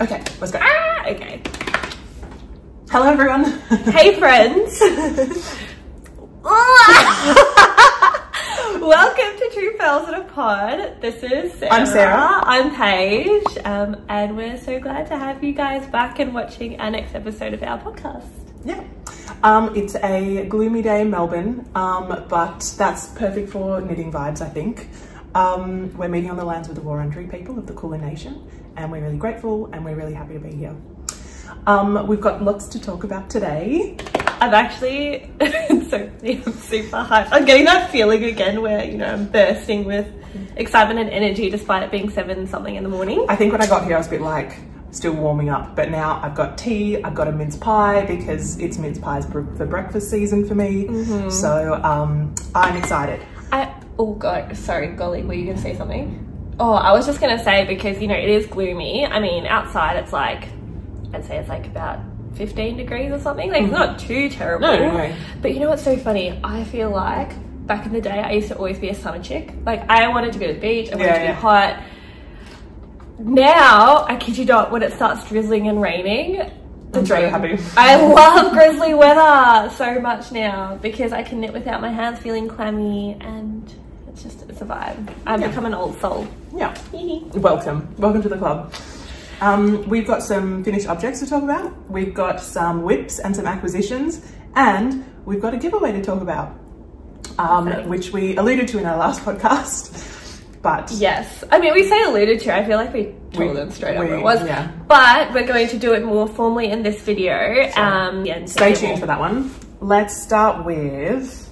Okay, let's go. Ah, okay. Hello, everyone. Hey, friends. Welcome to Two Purls in a Pod. This is Sarah. I'm Sarah. I'm Paige. Um, and we're so glad to have you guys back and watching our next episode of our podcast. yeah. Um, it's a gloomy day in Melbourne, um, but that's perfect for knitting vibes, I think. Um, we're meeting on the lands with the Wurundjeri people of the Kulin Nation, and we're really grateful and we're really happy to be here. Um, we've got lots to talk about today. I'm actually so I'm super hyped. I'm getting that feeling again where, you know, I'm bursting with excitement and energy despite it being seven something in the morning. I think when I got here, I was a bit like still warming up, but now I've got tea, I've got a mince pie because it's mince pies for for breakfast season for me. Mm-hmm. So um, I'm excited. I oh god, sorry, golly, were you gonna say something? Oh, I was just gonna say because you know it is gloomy. I mean, outside it's like I'd say it's like about 15 degrees or something. Like it's not mm. too terrible. No, no. But you know what's so funny? I feel like back in the day I used to always be a summer chick. Like I wanted to go to the beach, I wanted Yeah, to be yeah. hot. Now, I kid you not, when it starts drizzling and raining, the I'm so dream. happy. I love grizzly weather so much now because I can knit without my hands feeling clammy and it's just it's a vibe. I've Yeah. become an old soul. Yeah. Welcome. Welcome to the club. Um, we've got some finished objects to talk about. We've got some whips and some acquisitions, and we've got a giveaway to talk about, um, Exciting. which we alluded to in our last podcast. But Yes. I mean, we say alluded to. I feel like we told We- them straight up we- what it was. yeah. But we're going to do it more formally in this video. Um, yeah, stay tuned for that one. Let's start with.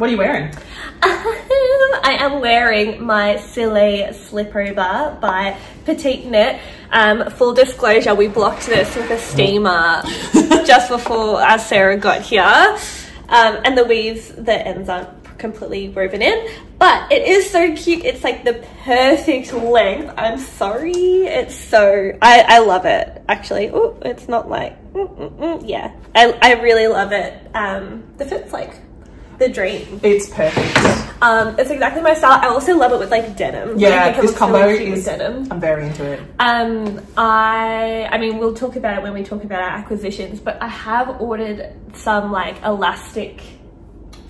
What are you wearing? I am wearing my Sille Slipover by Petite Knit. Um, full disclosure, we blocked this with a steamer just before our Sarah got here. Um, and the weaves, the ends aren't completely woven in, but it is so cute. It's like the perfect length. I'm sorry. It's so, I, I love it actually. Oh, it's not like, mm, mm, mm, yeah. I, I really love it. Um, the fit's like the dream. It's perfect. Um, it's exactly my style. I also love it with like denim. Yeah, this combo really is. denim. I'm very into it. Um, I, I mean, we'll talk about it when we talk about our acquisitions, but I have ordered some like elastic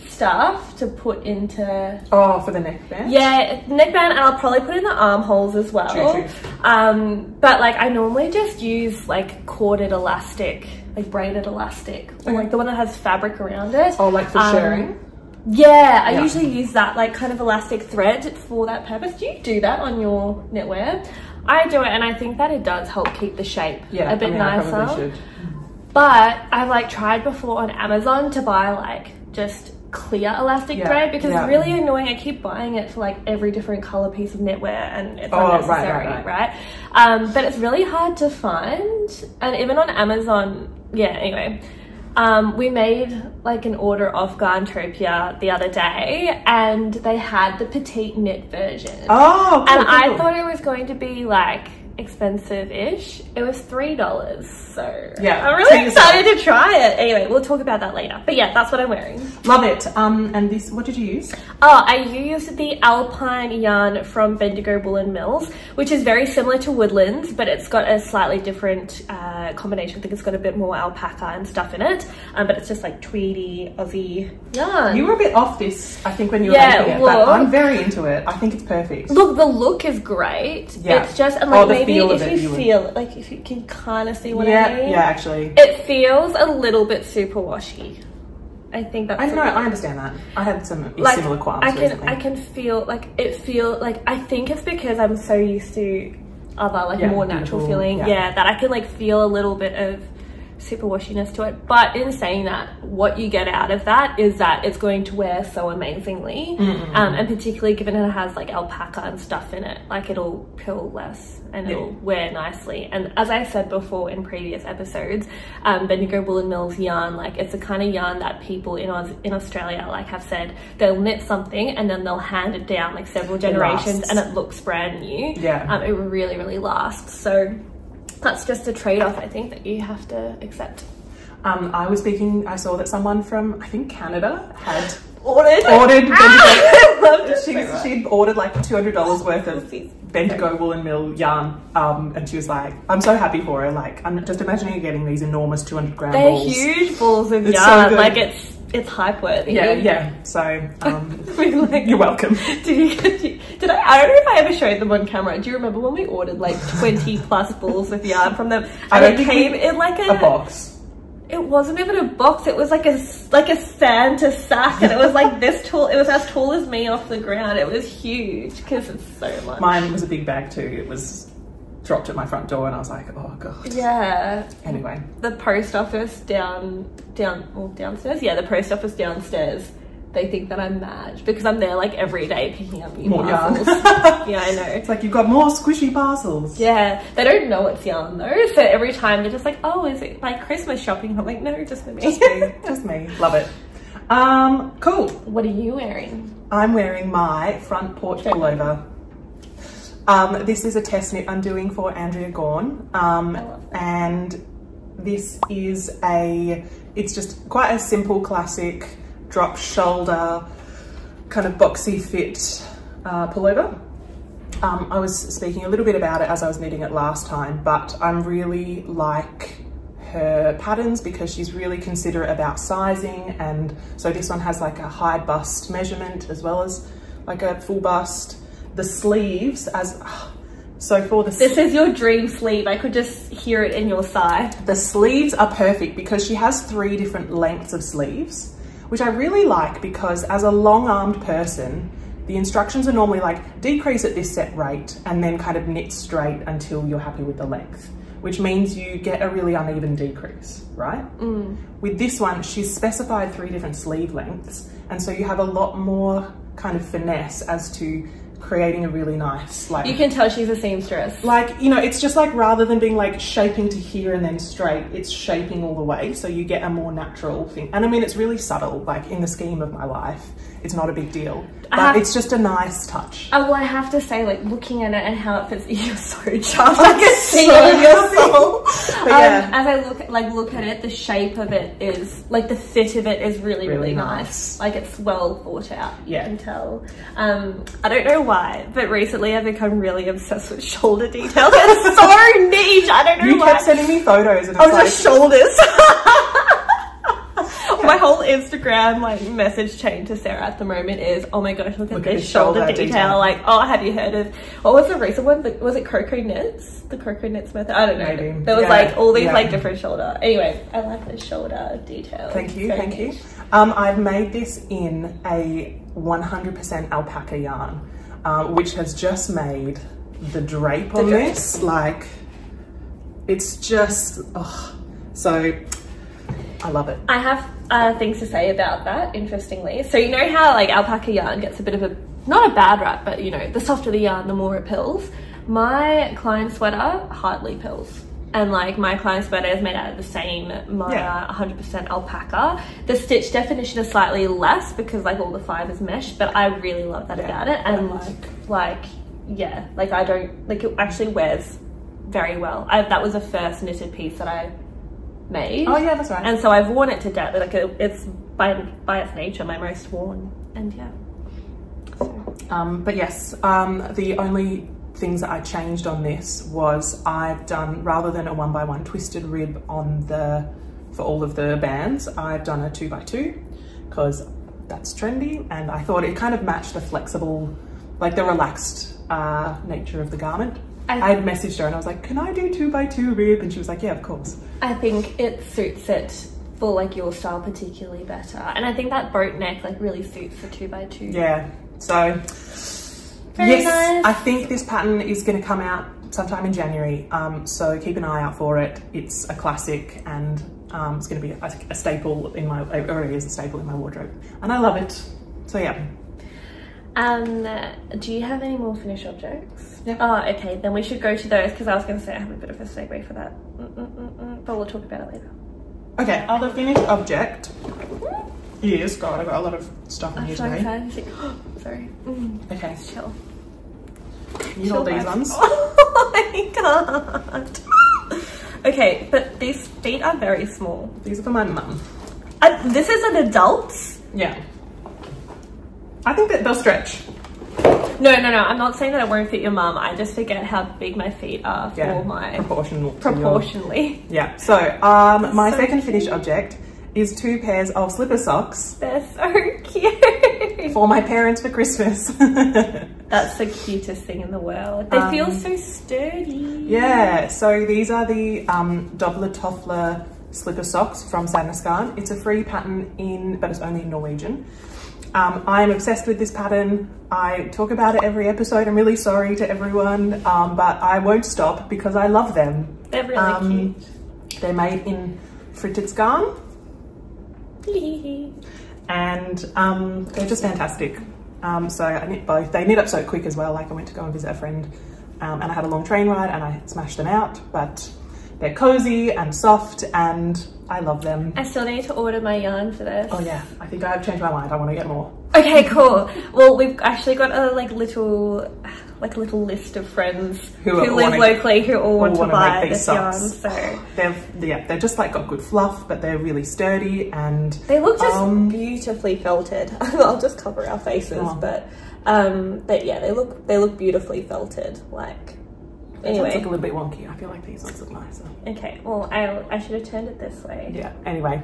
stuff to put into Oh, for the neckband. yeah, neckband, and I'll probably put in the armholes as well. True, true. Um, but like I normally just use like corded elastic, like braided elastic, or like the one that has fabric around it. Oh, like for Um, sharing. Yeah, I Yeah. usually use that like kind of elastic thread for that purpose. Do you do that on your knitwear? I do it, and I think that it does help keep the shape Yeah, a bit I mean, I nicer. should. But I've like tried before on Amazon to buy like just clear elastic Yeah, thread because yeah. it's really annoying. I keep buying it for like every different color piece of knitwear and it's Oh, right, right, unnecessary, right. right? Um, but it's really hard to find. And even on Amazon, yeah, anyway. Um, we made like an order off Garntopia the other day and they had the petite knit version. Oh, cool, And cool, I thought it was going to be like expensive-ish. It was three dollars, so Yeah, I'm really yourself. excited to try it. Anyway, we'll talk about that later. But yeah, that's what I'm wearing. Love it. Um, and this, what did you use? Oh, I used the Alpine yarn from Bendigo Woolen Mills, which is very similar to Woodlands, but it's got a slightly different uh, combination. I think it's got a bit more alpaca and stuff in it, um, but it's just like tweedy Aussie yarn. You were a bit off this, I think, when you were Yeah, making it, look. but I'm very into it. I think it's perfect. Look, the look is great. Yeah. It's just, and Oh, like the maybe feel if it, you, you feel it, like if you can kind of see what yeah, I mean. yeah, actually. It feels a little bit super washy. I think that's I know. I understand that. I had some like similar qualms I can recently. I can feel like it feel like I think it's because I'm so used to other like Yeah, more natural feeling. yeah. Yeah. that I can like feel a little bit of super washiness to it. But in saying that, what you get out of that is that it's going to wear so amazingly. Um, and particularly given it has like alpaca and stuff in it, like it'll pill less and Yeah. it'll wear nicely. And as I said before in previous episodes, um, Bendigo Woolen Mills yarn, like it's the kind of yarn that people in Aus- in Australia like have said they'll knit something and then they'll hand it down like several generations lasts. and it looks brand new. Yeah. um, it really really lasts. So that's just a trade off I think that you have to accept. Um, I was speaking, I saw that someone from, I think Canada had Ordered. ordered Bendigo. it so she'd ordered like $200 worth of Bendigo Woolen Mill yarn, um, and she was like, "I'm so happy for her. Like, I'm just imagining her getting these enormous 200 gram They're balls. huge balls of It's so yarn. good. like it's it's hype worthy. Yeah, yeah. So um, like, you're welcome. Did you, did I? I don't know if I ever showed them on camera. Do you remember when we ordered like twenty plus balls of yarn from them, I and it came we- in like A box. It wasn't even a box. It was like a like a Santa sack, and it was like this tall. It was as tall as me off the ground. It was huge because it's so much. Mine was a big bag too. It was dropped at my front door, and I was like, "Oh god." yeah, Anyway, the post office down down well downstairs. Yeah, the post office downstairs. They think that I'm mad because I'm there like every day picking up new more parcels. yeah, I know. it's like you've got more squishy parcels. Yeah, they don't know it's yarn though, so every time they're just like, "Oh, is it like Christmas shopping?" I'm like, "No, just for me." Just me. Just me. Love it. Um, cool. what are you wearing? I'm wearing my front porch pullover. Um, this is a test knit I'm doing for Andrea Gaughan. Um, I love that. and this is a, it's just quite a simple classic drop shoulder kind of boxy fit uh, pullover. Um, I was speaking a little bit about it as I was knitting it last time, but I'm really like her patterns because she's really considerate about sizing. And so this one has like a high bust measurement as well as like a full bust. The sleeves as, ah, so for the This is your dream sleeve. I could just hear it in your sigh. the sleeves are perfect because she has three different lengths of sleeves, which I really like because as a long armed person, the instructions are normally like decrease at this set rate and then kind of knit straight until you're happy with the length, which means you get a really uneven decrease, right? Mm. With this one, she's specified three different sleeve lengths. And so you have a lot more kind of finesse as to creating a really nice, like You can tell she's a seamstress. like you know it's just like rather than being like shaping to here and then straight it's shaping all the way so you get a more natural thing and i mean it's really subtle like in the scheme of my life it's not a big deal but have- it's just a nice touch Oh, well, I have to say, like looking at it and how it fits, you're so chuffed. I can so see it in your soul. But Um, yeah. as I look, like look at it, the shape of it is like the fit of it is really, really, Really nice. nice. Like it's well thought out. Yeah. you can tell. Um, I don't know why, but recently I've become really obsessed with shoulder details. It's so niche. I don't know you why. kept sending me photos and Oh, it's like just shoulders. My whole Instagram like message chain to Sarah at the moment is, oh my gosh, look at Look at this this shoulder, shoulder detail. detail. Like, oh, have you heard of what was the recent one? The- Was it Coco Knits? The Coco Knits method? I don't know. Maybe. There was Yeah, like all these yeah. like different shoulder. Anyway, I like the shoulder detail. thank you So thank you um, i've made this in a 100% alpaca yarn um, which has just made the drape on drape. this like it's just oh so i love it I have uh, things to say about that, interestingly. So, you know how like alpaca yarn gets a bit of a, not a bad rap, but you know, the softer the yarn, the more it pills. My client sweater hardly pills. And like my client's sweater is made out of the same Maya Yeah. 100% alpaca. The stitch definition is slightly less because like all the fibers mesh, but I really love that Yeah, about it. And like. like, yeah, like I don't, like it actually wears very well. I, that was the first knitted piece that I made. oh yeah that's right And so I've worn it to death. Like it- it's by by its nature my most worn. And yeah. So, Um, but yes, um, the only things that I changed on this was I've done, rather than a one by one twisted rib on the, for all of the bands, I've done a two by two because that's trendy and I thought it kind of matched the flexible, like the relaxed uh, nature of the garment. I- I had messaged her and I was like, can I do two by two rib? And she was like, yeah, of course. I think it suits it for like your style particularly better. And I think that boat neck like really suits the two by two. Yeah, so Very yes, nice. I think this pattern is going to come out sometime in January. Um, so keep an eye out for it. It's a classic and um, it's going to be a, a staple in my, it already is a staple in my wardrobe. And I love it. So yeah, Um, do you have any more finished objects? Yeah. Oh, okay. Then we should go to those because I was going to say I have a bit of a segue for that. Mm-mm-mm-mm, but we'll talk about it later. okay, other finished object is, God, I've got a lot of stuff in I'm here so today. Sorry. Mm, Okay, chill. You hold Chill these ones. Oh my god. Okay, but these feet are very small. These are for my mum. Uh, this is an adult. Yeah. I think that they'll stretch. No, no, no. I'm not saying that it won't fit your mum. I just forget how big my feet are for Yeah, my proportional. to your- proportionally. Yeah. So, um, my So second finished object is two pairs of slipper socks They're so cute. for my parents for Christmas. That's the cutest thing in the world. They Um, feel so sturdy. yeah. So these are the um, Doble tøfler slipper socks from Sandnesgarn. It's a free pattern in, but it's only in Norwegian. Um, I'm obsessed with this pattern. I talk about it every episode. I'm really sorry to everyone, um, but I won't stop because I love them. They're really Um, They're made in Fritidsgarn cute. And um, they're just fantastic. Um, so I knit both. They knit up so quick as well. Like I went to go and visit a friend um, and I had a long train ride and I smashed them out, but they're cozy and soft and I love them. I still need to order my yarn for this. Oh yeah, I think I've changed my mind. I want to get more. Okay, cool. Well, we've actually got a like little, like a little list of friends Who who, live wanting- locally who all want to buy these this yarn. socks. So They've yeah, they're just like got good fluff, but they're really sturdy and they look just Um, beautifully felted. I'll just cover our faces, Oh. but um, but yeah, they look they look beautifully felted. Like ones look a little bit wonky. I feel like these ones look nicer. okay. Well, I I should have turned it this way. Yeah, anyway.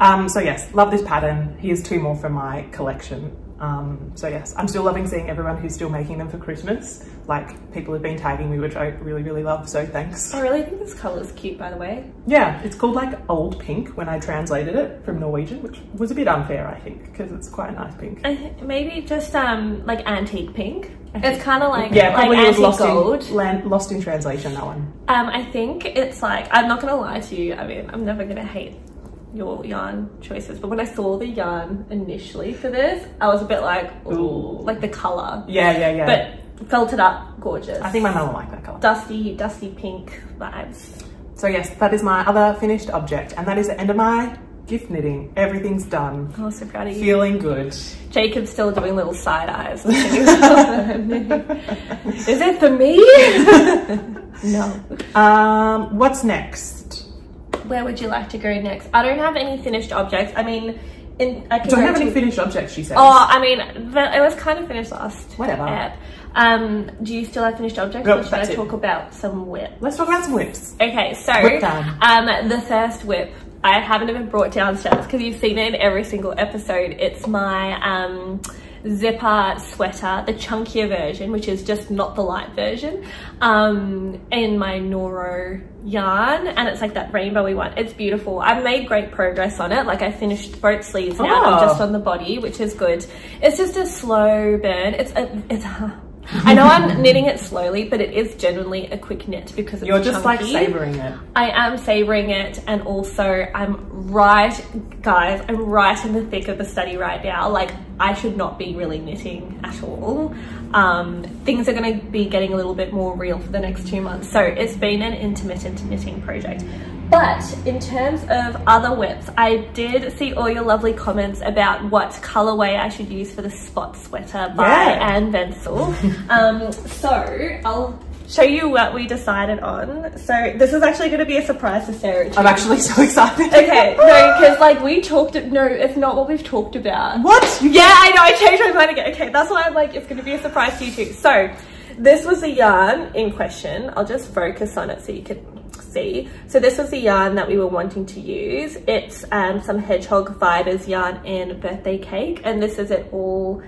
Um, so yes, love this pattern. Here's two more from my collection. Um, so yes, I'm still loving seeing everyone who's still making them for Christmas. Like people have been tagging me, which I really, really love. So thanks. I really think this color is cute, by the way. Yeah, it's called like old pink when I translated it from Norwegian, which was a bit unfair, I think, because it's quite a nice pink. Maybe just um like antique pink. It's kind of like Yeah, probably like was lost gold. in land, lost in translation. That one. Um, I think it's like I'm not gonna lie to you. I mean, I'm never gonna hate your yarn choices, but when I saw the yarn initially for this, I was a bit like, ooh, Ooh. like the color, Yeah, yeah, yeah. but felt it up, gorgeous. I think my mum will like that color. dusty, dusty pink vibes. So yes, that is my other finished object, and that is the end of my gift knitting. Everything's done. I'm so proud of you. Feeling good. Jacob's still doing little side eyes. Is it for me? no. Um, what's next? Where would you like to go next? I don't have any finished objects. I mean, in I can Don't have to- any finished objects, she says. Oh, I mean, the, it was kind of finished last Whatever. ep. Um, do you still have finished objects, Nope, or should I it. talk about some whips? Let's talk about some whips. Okay, so Whip um, the first whip I haven't even brought downstairs because you've seen it in every single episode. It's my um, zipper sweater, the chunkier version, which is just not the light version, um, in my Noro yarn, and it's like that rainbowy one. It's beautiful. I've made great progress on it. Like I finished both sleeves now, Oh. I'm just on the body, which is good. It's just a slow burn. It's a, it's. I know I'm knitting it slowly, but it is genuinely a quick knit because it's You're just like savoring it. I am savoring it, and also I'm right, guys. I'm right in the thick of the study right now. Like I should not be really knitting at all. Um, things are going to be getting a little bit more real for the next two months, so it's been an intermittent knitting project. But in terms of other whips, I did see all your lovely comments about what colorway I should use for the spot sweater by Yeah. Anne Ventzel. um, so I'll show you what we decided on. So this is actually going to be a surprise to Sarah. too. I'm actually so excited. okay, no, because like we talked. No, it's not what we've talked about. What? You Yeah, I know. I changed my mind again. Okay, that's why I'm like, it's going to be a surprise to you too. So, this was the yarn in question. I'll just focus on it so you can see. So this was the yarn that we were wanting to use. It's um, some hedgehog fibers yarn in birthday cake, and this is it all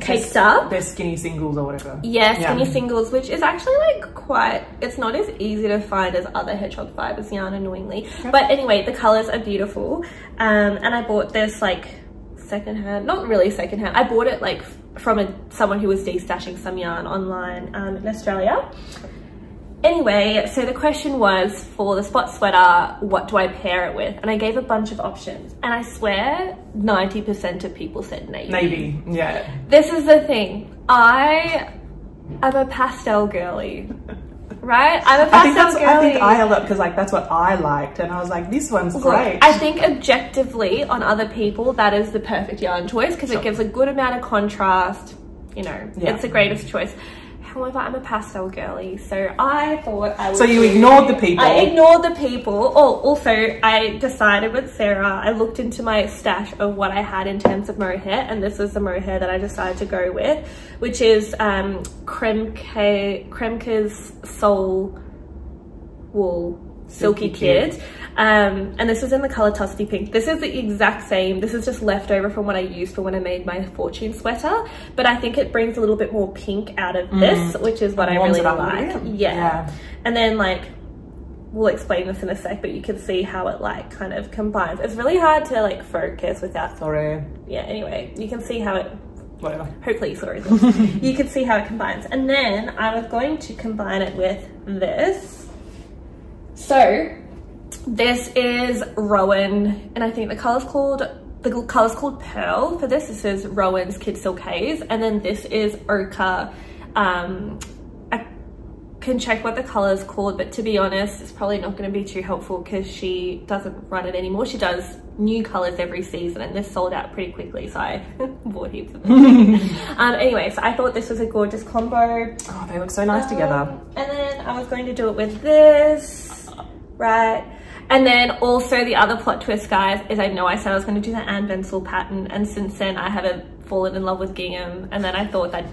caked up. They're skinny singles or whatever. Yeah, skinny Yeah. singles, which is actually like quite, it's not as easy to find as other hedgehog fibers yarn annoyingly. But anyway, the colors are beautiful. Um, and I bought this like secondhand, not really secondhand. I bought it like from a, someone who was destashing some yarn online um, in Australia. Anyway, so the question was for the spot sweater, what do I pair it with? And I gave a bunch of options. And I swear 90% of people said navy. Navy. Yeah. This is the thing. I am a pastel girly. Right? I'm a I think pastel. I girly. think I held up because like that's what I liked, and I was like, this one's Look, great. I think objectively on other people that is the perfect yarn choice because Sure. it gives a good amount of contrast. You know, Yeah. it's the greatest choice. However, I'm a pastel girly, so I thought I would. So you ignored the people. I ignored the people. Oh, also, I decided with Sarah, I looked into my stash of what I had in terms of mohair, and this was the mohair that I decided to go with, which is um, Kremke, Kremke's Soul Wool Silky, Silky Kid. Kid. Um, and this was in the color Dusty Pink. This is the exact same. This is just leftover from what I used for when I made my fortune sweater. But I think it brings a little bit more pink out of this, which is what I really it up a little like. Yeah. Yeah. And then like, we'll explain this in a sec, but you can see how it like kind of combines. It's really hard to like focus without, Sorry. yeah, anyway, you can see how it Whatever. hopefully you saw it. you can see how it combines. And then I was going to combine it with this. So this is Rowan, and I think the color's called the color's called Pearl. For this, this is Rowan's Kid Silk Haze, and then this is Oka. Um, I can check what the color is called, but to be honest, it's probably not going to be too helpful because she doesn't run it anymore. She does new colors every season, and this sold out pretty quickly, so I bought heaps of them. um, anyway, so I thought this was a gorgeous combo. Oh, they look so nice together. Um, and then I was going to do it with this, right? And then also the other plot twist, guys, is I know I said I was going to do the Anne Ventzel pattern, and since then I haven't fallen in love with gingham, and then I thought that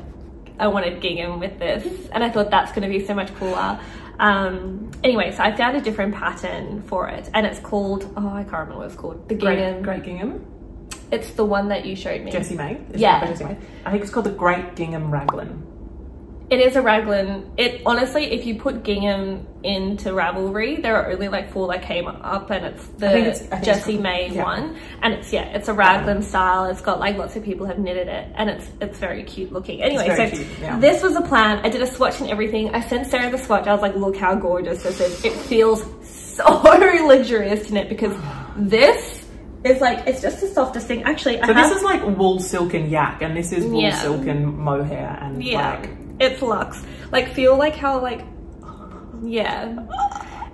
I wanted gingham with this, and I thought that's going to be so much cooler. Um, anyway, so I found a different pattern for it, and it's called, oh, I can't remember what it's called, the gingham. Great, great gingham. It's the one that you showed me. Jessie Maed. Yeah. Jessie Maed? I think it's called the Great Gingham Raglan. It is a raglan. It honestly, if you put gingham into Ravelry, there are only like four that came up, and it's the I think it's- I it's Jessie Maed yeah. one, and it's yeah, it's a raglan style. It's got like lots of people have knitted it, and it's it's very cute looking. Anyway, so cute, yeah. this was the plan. I did a swatch and everything. I sent Sarah the swatch. I was like, look how gorgeous this is. It feels so luxurious to knit because this is like it's just the softest thing. Actually, I So have, this is like wool, silk, and yak, and this is wool, Yeah. silk, and mohair, and Yeah, like it's luxe. Like, feel like how, like, yeah.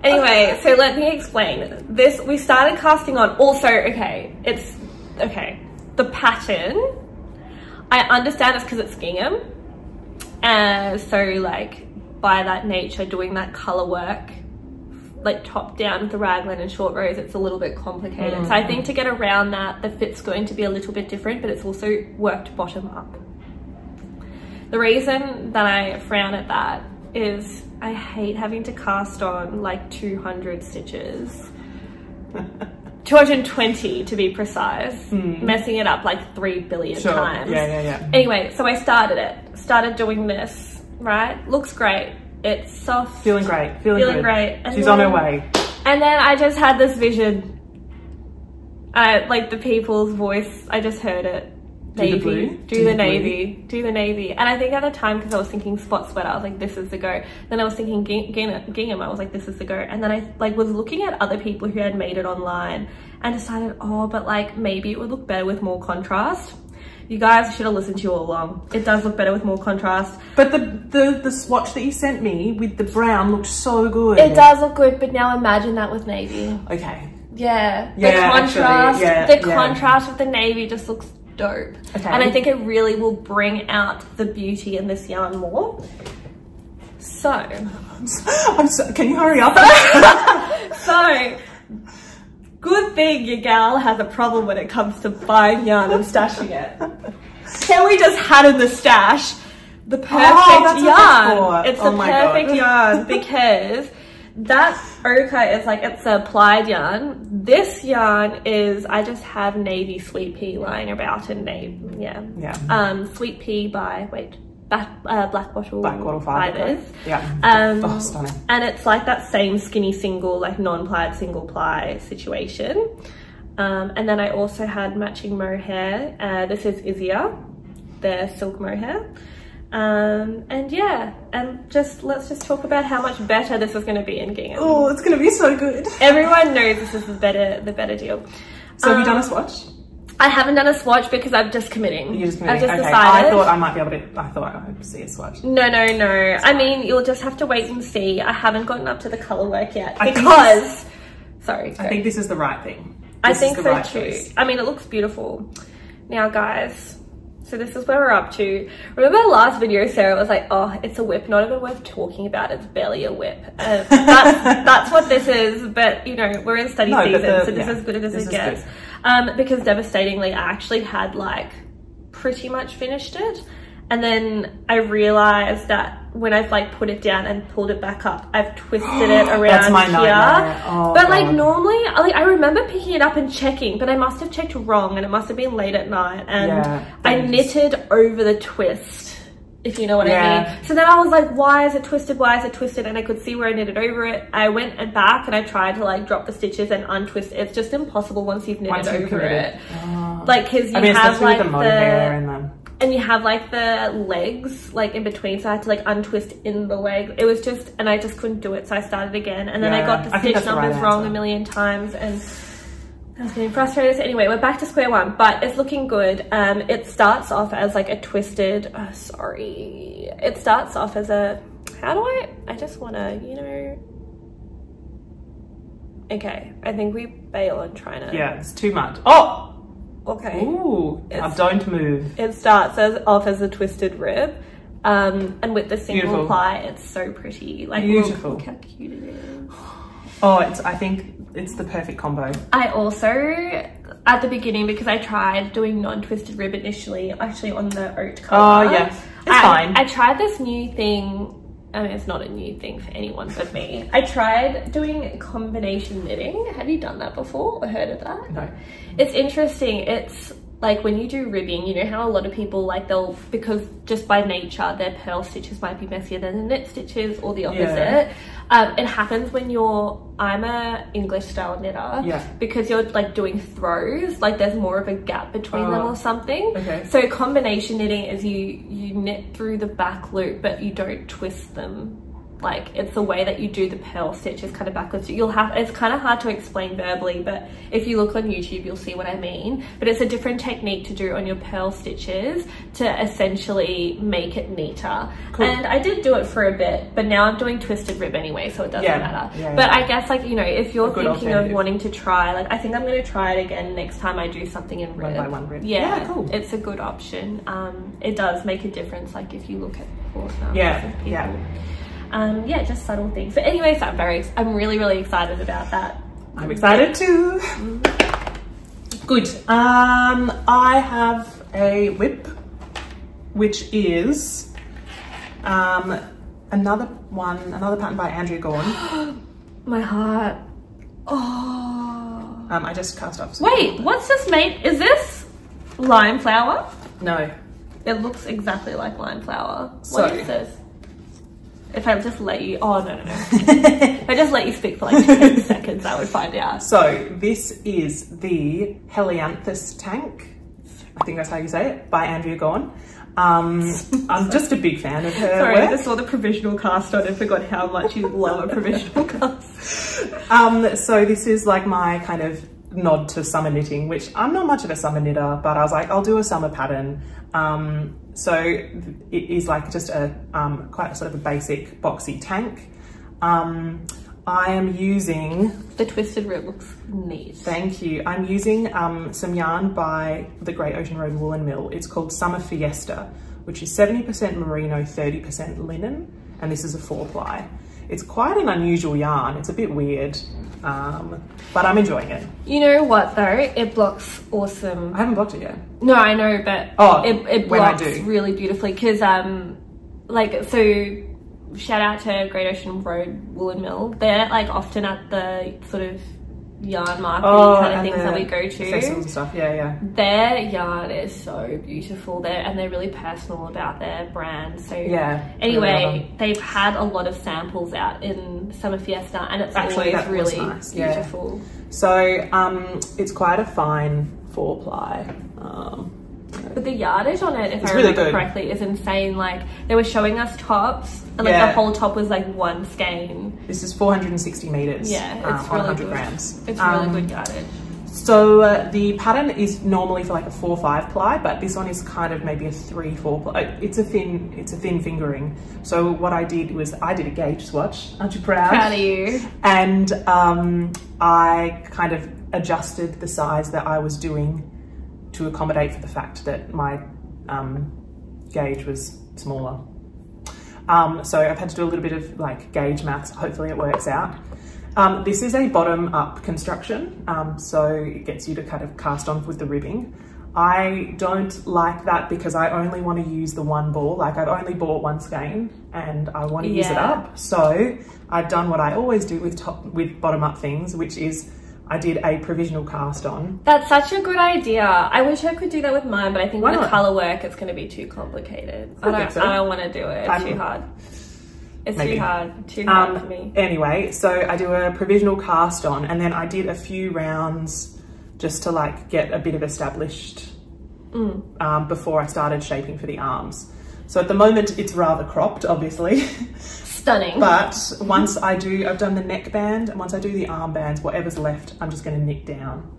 Anyway, so let me explain. This, we started casting on. Also, okay, it's, okay. The pattern, I understand it's because it's gingham. And so, like, by that nature, doing that color work, like top down with the raglan and short rows, it's a little bit complicated. So I mm. think to get around that, the fit's going to be a little bit different, but it's also worked bottom up. The reason that I frown at that is I hate having to cast on like 200 stitches. 220 to be precise, hmm. messing it up like 3 billion sure. times. Yeah, yeah, yeah. Anyway, so I started it, started doing this, right? Looks great. It's soft. Feeling great. Feeling, Feeling great. And She's on her way. And then I just had this vision. I like the people's voice. I just heard it. Do the Navy, blue? do, Do the, the blue? navy, do the navy. And I think at the time, because I was thinking spot sweater, I was like, this is the go. Then I was thinking ging- ging- gingham, I was like, this is the go. And then I like was looking at other people who had made it online and decided, oh, but like maybe it would look better with more contrast. You guys should have listened to you all along. It does look better with more contrast. But the, the the swatch that you sent me with the brown looked so good. It does look good, but now imagine that with navy. Okay. Yeah, the Yeah, contrast, actually, yeah, the yeah. contrast with the navy just looks dope. Okay. And I think it really will bring out the beauty in this yarn more. So, I'm so, can you hurry up? so, good thing your gal has a problem when it comes to buying yarn and stashing it. Kelly just had in the stash the oh, perfect Oh, what that's yarn. It's Oh the perfect God. yarn because that ochre is like it's a plied yarn. This yarn is I just have navy sweet pea lying about in navy. Yeah. yeah. Um, sweet pea by wait, back, uh, black bottle Black bottle fibre. fibers. Yeah. Um, oh, stunning. And it's like that same skinny single, like non-plied single ply situation. Um, and then I also had matching mohair. Uh, this is Izia, their silk mohair. Um, and yeah, and just let's just talk about how much better this is going to be in gingham. Oh, it's gonna be so good. Everyone knows this is the better, the better deal. So have you done a Um, swatch? I haven't done a swatch because I'm just committing. You just I've just okay. decided. I thought I might be able to. I thought I would see a swatch. No, no, no. I mean, you'll just have to wait and see. I haven't gotten up to the color work yet I because. Sorry. I think this is the right thing. I This is think so right too. choice. I mean, it looks beautiful. Now, guys, So this is where we're up to. Remember last video, Sarah was like, oh, it's a whip, not even worth talking about. It's barely a whip. Uh, that's, that's what this is. But, you know, we're in study No, season, the- so this yeah, is as good as it gets. Um, because devastatingly, I actually had like pretty much finished it. And then I realized that when I've like put it down and pulled it back up, I've twisted it around here. Oh, but like normally, like I remember picking it up and checking, but I must have checked wrong and it must have been late at night. And Yeah, I knitted over the twist, if you know what I mean. So then I was like, why is it twisted? Why is it twisted? And I could see where I knitted over it. I went and back and I tried to like drop the stitches and untwist it. It's just impossible once you've knitted Once over it. Oh. Like, cause you I mean, have like the the. And you have like the legs like in between so i had to like untwist in the leg it was just and i just couldn't do it so i started again and then i got the I stitch the right numbers wrong a million times and I was getting frustrated. So anyway, we're back to square one, but it's looking good. Um, it starts off as like a twisted, uh, sorry. It starts off as a, how do I, I just want to, you know, okay. I think we bail on trying to, Yeah, it's too much. Oh! Okay. Ooh! It's- don't move. It starts as off as a twisted rib. Um, and with the single Beautiful. ply, it's so pretty. Like, Beautiful. Look, look how cute it is. Oh, it's. I think it's the perfect combo. I also, at the beginning, because I tried doing non-twisted rib initially, actually on the oat color. Oh, yeah. It's I, fine. I tried this new thing. I mean, it's not a new thing for anyone but me. I tried doing combination knitting. Have you done that before or heard of that? No. It's interesting. It's like when you do ribbing, you know how a lot of people like they'll because just by nature their purl stitches might be messier than the knit stitches or the opposite. Yeah. Um, it happens when you're I'm a English style knitter Yeah. because you're like doing throws like there's more of a gap between them Oh, or something. okay. So combination knitting is you you knit through the back loop but you don't twist them. Like it's the way that you do the purl stitches kind of backwards. You'll have it's kind of hard to explain verbally, but if you look on YouTube, you'll see what I mean. But it's a different technique to do on your purl stitches to essentially make it neater. Cool. And I did do it for a bit, but now I'm doing twisted rib anyway, so it doesn't Yeah, matter. yeah, but yeah. I guess like you know, if you're thinking of wanting to try, like I think I'm going to try it again next time I do something in rib. One by one rib. Yeah, Yeah, cool. It's a good option. Um, it does make a difference. Like if you look at horse numbers Yeah, yeah. Um, yeah, just subtle things. But anyway, so I'm very, I'm really, really excited about that. I'm excited too. Good. Um, I have a whip, which is um, another one, another pattern by Andrea Gaughan. My heart. Oh. Um, I just cast off. some- Wait, what's this made? Is this lime flower? No. It looks exactly like lime flower. So- What is this? If I just let you, oh no, no, no. if I just let you speak for like 10 seconds, I would find out. So this is the Helianthus tank. I think that's how you say it, by Andrea Gaughan. Um, I'm just a big fan of her Sorry, I just saw the provisional cast on and forgot how much you love a provisional cast. Um, so this is like my kind of nod to summer knitting, which I'm not much of a summer knitter, but I was like, I'll do a summer pattern. Um, so it is like just a um, quite a sort of a basic boxy tank. Um, I am using The twisted rib looks neat. Thank you. I'm using um, some yarn by the Great Ocean Road Woolen Mill. It's called Summer Fiesta, which is 70% merino, 30% linen, and this is a four ply. It's quite an unusual yarn. It's a bit weird, um, but I'm enjoying it. You know what though? It blocks awesome. I haven't blocked it yet. No, I know, but Oh, it, it blocks do. really beautifully because um, like so. Shout out to Great Ocean Road Woolen Mill. They're like often at the sort of yarn market kind of Oh, things that we go to. and stuff. Yeah, yeah. Their yarn is so beautiful there, and they're really personal about their brand. So Yeah, Anyway, they've had a lot of samples out in Summer Fiesta, and it's Actually, always really nice, yeah. beautiful. So um, it's quite a fine four ply. Um, But the yardage on it, if It's I remember good. correctly, is insane. Like they were showing us tops, and like Yeah. the whole top was like one skein. this is 460 meters. Yeah, it's um, really 100 good. grams. It's Um, really good yardage. So uh, the pattern is normally for like a four or five ply, but this one is kind of maybe a three four ply. Uh, It's a thin, it's a thin fingering. So what I did was I did a gauge swatch. Aren't you proud? Proud of you. And um, I kind of adjusted the size that I was doing to accommodate for the fact that my um, gauge was smaller. Um, so I've had to do a little bit of like gauge maths. Hopefully it works out. Um, this is a bottom up construction. Um, so it gets you to kind of cast on with the ribbing. I don't like that because I only want to use the one ball. Like I've only bought one skein and I want to use it up. So I've done what I always do with top, with bottom up things, which is I did a provisional cast on. That's such a good idea. I wish I could do that with mine, but I think Why with the color work, it's going to be too complicated. I I don't, so. I don't want to do it. It's too hard. It's Maybe. too hard. Too hard for Um, me. anyway, so I do a provisional cast on and then I did a few rounds just to like get a bit of established Mm. um, before I started shaping for the arms. So at the moment it's rather cropped, obviously, Stunning. but once I do, I've done the neckband and once I do the armbands, whatever's left, I'm just gonna knit down.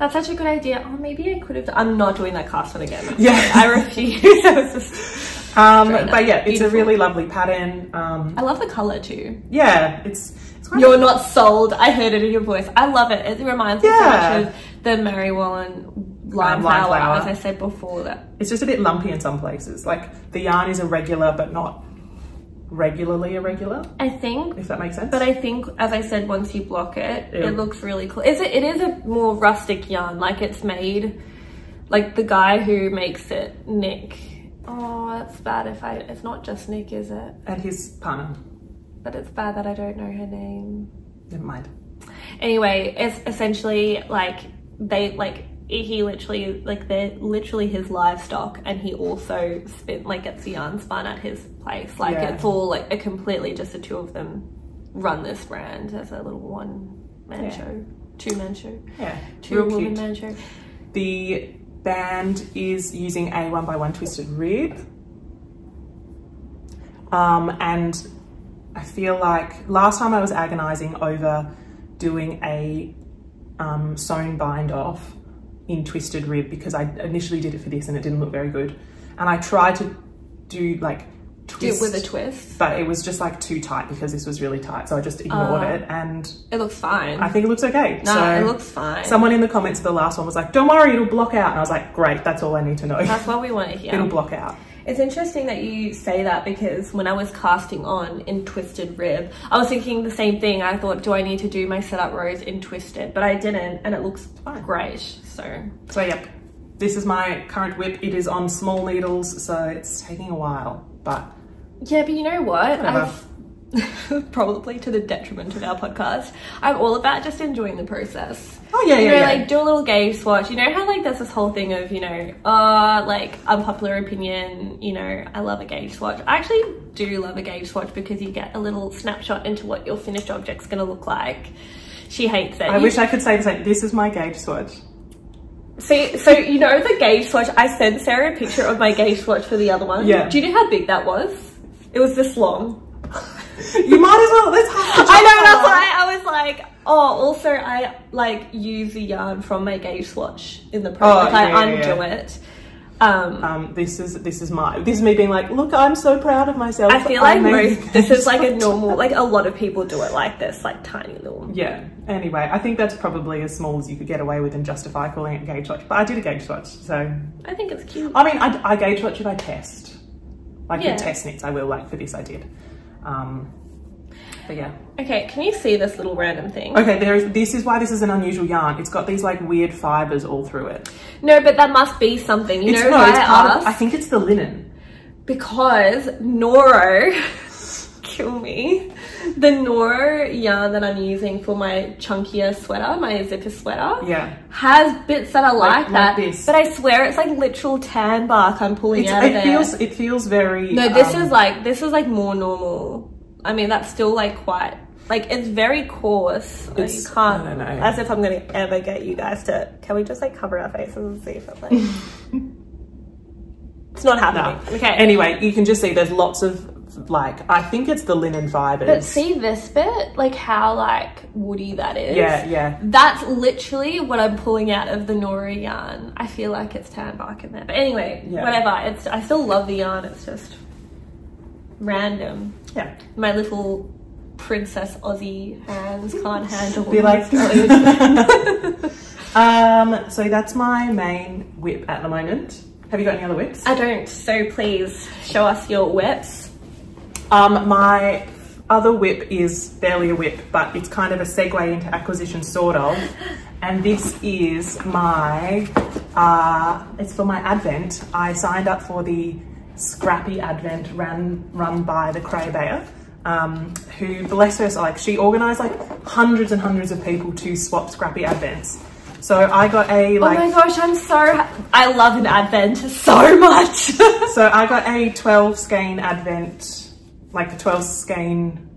That's such a good idea. Oh, maybe I could have. I'm not doing that cast one again. Yeah. I refuse. Um, but yeah, it's Beautiful. a really lovely pattern. Um, I love the color too. yeah, it's, it's You're not sold. I heard it in your voice. I love it. It reminds me so much of the Mary Wallin lime, lime flower, flower. as I said before. That It's just a bit lumpy in some places. Like the yarn is irregular, but not regularly irregular, I think if that makes sense. But I think, as I said, once you block it, Yeah. it looks really cool. Is it? It is a more rustic yarn. Like it's made, like the guy who makes it, Nick. Oh, that's bad. If I, it's not just Nick, is it? and his partner, But it's bad that I don't know her name. never mind. Anyway, it's essentially like they like he literally like they're literally his livestock, and he also spin like gets the yarn spun at his place. Like Yeah. it's all like a completely just the two of them run this brand as a little one man Yeah. show, two man show, Yeah, two woman man show. The band is using a one by one twisted rib. Um, and I feel like last time I was agonizing over doing a um, sewn bind off in twisted rib because I initially did it for this and it didn't look very good. And I tried to do like Do twist, it with a twist. but it was just like too tight because this was really tight. So I just ignored Uh, it and It looks fine. I think it looks okay. no, so it looks fine. Someone in the comments of the last one was like, don't worry, it'll block out. And I was like, great, that's all I need to know. That's what we want to hear. It'll block out. It's interesting that you say that because when I was casting on in Twisted Rib, I was thinking the same thing. I thought, do I need to do my setup rows in Twisted? But I didn't, and it looks Fine. great. So So yep, this is my current whip. It is on small needles, so it's taking a while, but yeah, but you know what? Probably to the detriment of our podcast. I'm all about just enjoying the process. oh yeah, you yeah, know, yeah. like do a little gauge swatch. You know how like there's this whole thing of, you know, uh like unpopular opinion, you know, I love a gauge swatch. I actually do love a gauge swatch because you get a little snapshot into what your finished object's gonna look like. She hates it. I You- wish I could say the same. This is my gauge swatch. See, so you know the gauge swatch. I sent Sarah a picture of my gauge swatch for the other one. Yeah. Do you know how big that was? It was this long. You might as well. Let's have I know that's why I was like, oh, also I like use the yarn from my gauge swatch in the Oh, process. I yeah, yeah, undo yeah. it. Um, Um, this is this is my this is me being like, look, I'm so proud of myself. I feel like made most this is like a normal like a lot of people do it like this, like tiny little. Yeah. Anyway, I think that's probably as small as you could get away with and justify calling it a gauge swatch. But I did a gauge swatch, so I think it's cute. I mean, I, I gauge swatch if I test, like Yeah. for test knits, I will. Like for this, I did. Um, but yeah. Okay, can you see this little random thing? Okay, there is. This is why this is an unusual yarn. It's got these like weird fibers all through it. No, but that must be something. You It's know no, it's I part of. I think it's the linen. because Noro, kill me. The Noro yarn that I'm using for my chunkier sweater, my zipper sweater, Yeah. has bits that are like, like that. this. But I swear it's like literal tan bark I'm pulling It's, out of it there. feels. It feels very. no, this um, is like this is like more normal. I mean, that's still like quite like it's very coarse. Like, you It's- can't. I don't know. As if I'm gonna ever get you guys to. Can we just like cover our faces and see if it's like. it's not No. happening. Okay. Anyway, you can just see there's lots of like. I think it's the linen fibers. But see this bit, like how like woody that is. Yeah, yeah. That's literally what I'm pulling out of the Noro yarn. I feel like it's tan bark in there. But anyway, Yeah. whatever. It's I still love the yarn. It's just random. Yeah. My little princess Aussie hands can't handle. Be like. um. So that's my main whip at the moment. Have you got any other whips? I don't, so please show us your whips. Um, my other whip is barely a whip, but it's kind of a segue into acquisition, sort of. And this is my, uh, it's for my Advent. I signed up for the Scrappy Advent run, run by the Creabea. Um, who bless her, so like she organized like hundreds and hundreds of people to swap Scrappy Advents. So I got a like. oh my gosh, I'm so. I love an advent so much. so I got a 12 skein advent, like the 12 skein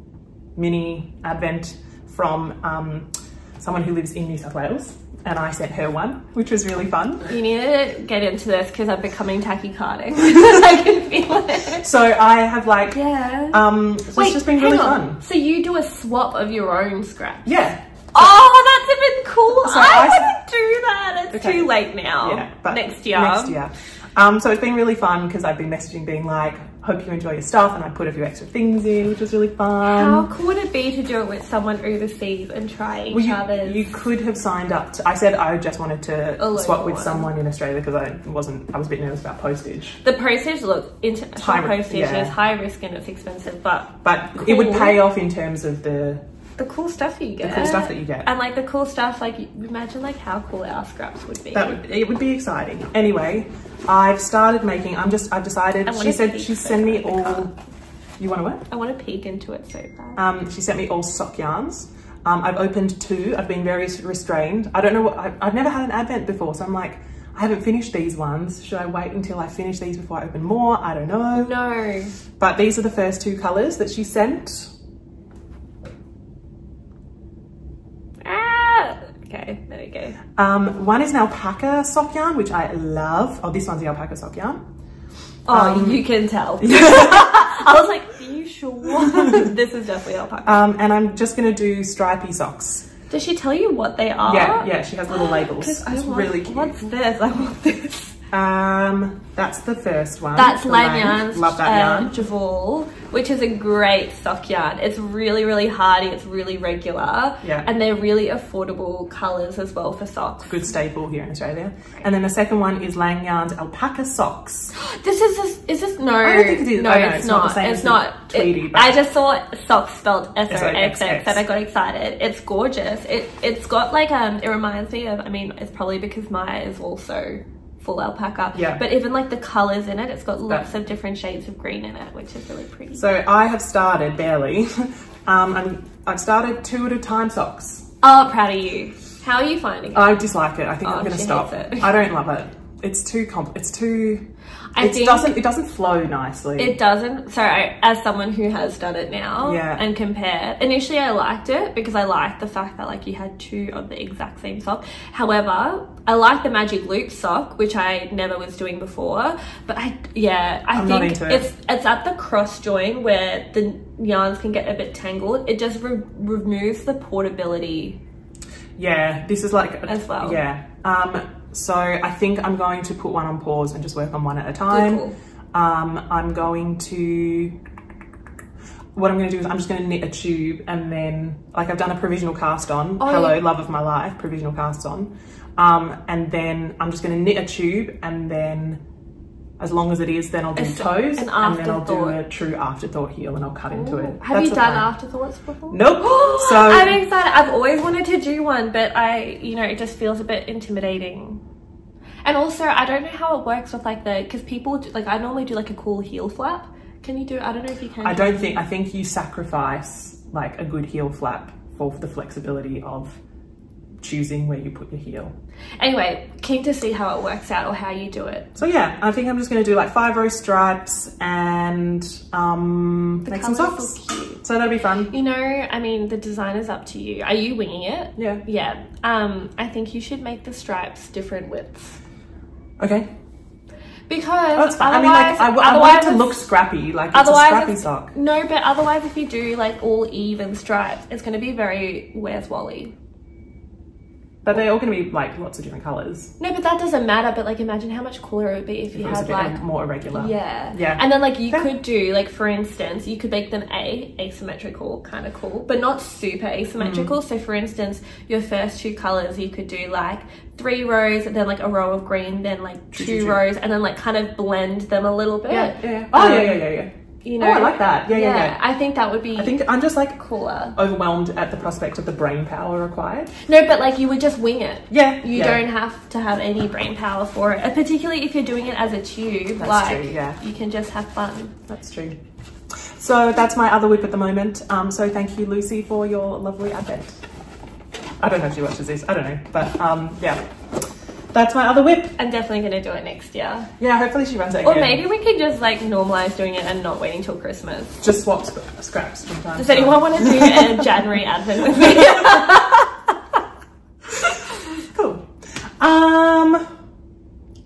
mini advent from um, someone who lives in New South Wales. And I sent her one, which was really fun. you need to get into this because I'm becoming tachycardic. I can feel it. So I have like, Yeah. um, so it's just been really on. fun. So you do a swap of your own scraps? Yeah. Oh, that's even cool. So I, I- want to do that. It's Okay. too late now. Yeah. But next year. Next year. Um, so it's been really fun because I've been messaging being like, hope you enjoy your stuff. And I put a few extra things in, which was really fun. How cool would it be to do it with someone overseas and try each Well, you, other's? you could have signed up. To, I said I just wanted to swap with one. someone in Australia because I wasn't. I was a bit nervous about postage. the postage, look, international High postage yeah. is high risk and it's expensive, but But it would pay off in terms of the the cool stuff you get. cool stuff that you get. And like the cool stuff, like imagine like how cool our scraps would be. that would it would be exciting. Anyway, I've started making. I'm just. I've decided. She said she so sent me all. You want to what? I want to peek into it so bad. Um, she sent me all sock yarns. Um, I've opened two. I've been very restrained. I don't know what. I, I've never had an advent before, so I'm like, I haven't finished these ones. Should I wait until I finish these before I open more? I don't know. no. But these are the first two colours that she sent. Ah. Okay, there we go. Um, one is an alpaca sock yarn, which I love. Oh, this one's the alpaca sock yarn. Oh, Um, you can tell. I was like, are you sure? this is definitely alpaca. Um, and I'm just gonna do stripy socks. Does she tell you what they are? Yeah, yeah, she has little labels. I It's want- really cute. What's this? I want this. Um, that's the first one. That's Lang Yarn's Love that uh, yarn. Jawoll, which is a great sock yarn. It's really, really hardy. It's really regular. Yeah. And they're really affordable colours as well for socks. Good staple here in Australia. And then the second one is Lang Yarn's alpaca socks. This is this, is this no I don't think it is. no know, it's, it's not not, the same it's not Tweety, It- but- I just saw socks spelled S O X X and I got excited it's gorgeous it it's got like um it reminds me of I mean it's probably because Maya is also full alpaca Yeah. but even like the colors in it it's got lots That- of different shades of green in it which is really pretty So I have started barely. um, I'm, I've started two at a time socks. oh proud of you how are you finding it I dislike it. I think Oh, I'm gonna stop. it. I don't love it. It's too comp. It's too. I it think- doesn't. It doesn't flow nicely. It doesn't. So I, as someone who has done it now Yeah. and compared, initially I liked it because I liked the fact that like you had two of the exact same sock. However, I like the magic loop sock, which I never was doing before. But I, yeah, I I'm think it. it's it's at the cross join where the yarns can get a bit tangled. It just re- removes the portability. Yeah, this is like As well. Yeah. Um, so I think I'm going to put one on pause and just work on one at a time. cool. Um, I'm going to. What I'm going to do is I'm just going to knit a tube and then, like I've done a provisional cast on. Oh, Hello, yeah. love of my life, provisional cast on. Um, and then I'm just going to knit a tube and then, as long as it is, then I'll do It's toes an and then I'll do a true afterthought heel and I'll cut into it. Have That's you done afterthoughts before? Nope. so I'm excited. I've always wanted to do one, but I, you know, it just feels a bit intimidating. And also, I don't know how it works with like the because people do, like I normally do like a cool heel flap. Can you do? I don't know if you can. I don't think, I think you sacrifice like a good heel flap for the flexibility of choosing where you put your heel. Anyway, keen to see how it works out or how you do it. So yeah, I think I'm just gonna do like five row stripes and um, The make some socks. So that'll be fun. You know, I mean, the design is up to you. Are you winging it? Yeah. Yeah. Um, I think you should make the stripes different widths Okay. because fine. I mean, like, I, I want it to look scrappy, like it's a Otherwise, scrappy it's- sock. No, but otherwise, if you do like all even stripes, it's going to be very where's Wally. But they're all going to be like lots of different colours. No, but that doesn't matter. But like, imagine how much cooler it would be if you It was a had bit like more irregular. Yeah. Yeah. And then like you Fair. could do like for instance, you could make them a asymmetrical, kind of cool, but not super asymmetrical. Mm. So for instance, your first two colors, you could do like three rows, and then like a row of green, then like two true, true. rows, and then like kind of blend them a little bit. Yeah, yeah, yeah. Oh, yeah, Um, yeah, yeah, yeah. You know. Oh, I like that. Yeah, yeah, yeah. I think that would be I think I'm just like cooler. overwhelmed at the prospect of the brain power required. No, but like you would just wing it. Yeah. You yeah. don't have to have any brain power for it, and particularly if you're doing it as a tube. That's like true, yeah. you can just have fun. That's true. So that's my other WIP at the moment. Um, so thank you, Lucy, for your lovely advent. I don't know if she watches this. I don't know, but um, yeah, that's my other WIP. I'm definitely gonna do it next year. Yeah, hopefully she runs it Or again. maybe we could just like normalize doing it and not waiting till Christmas. just swap sc- scraps Does anyone want to do a January advent with me? Cool. Um,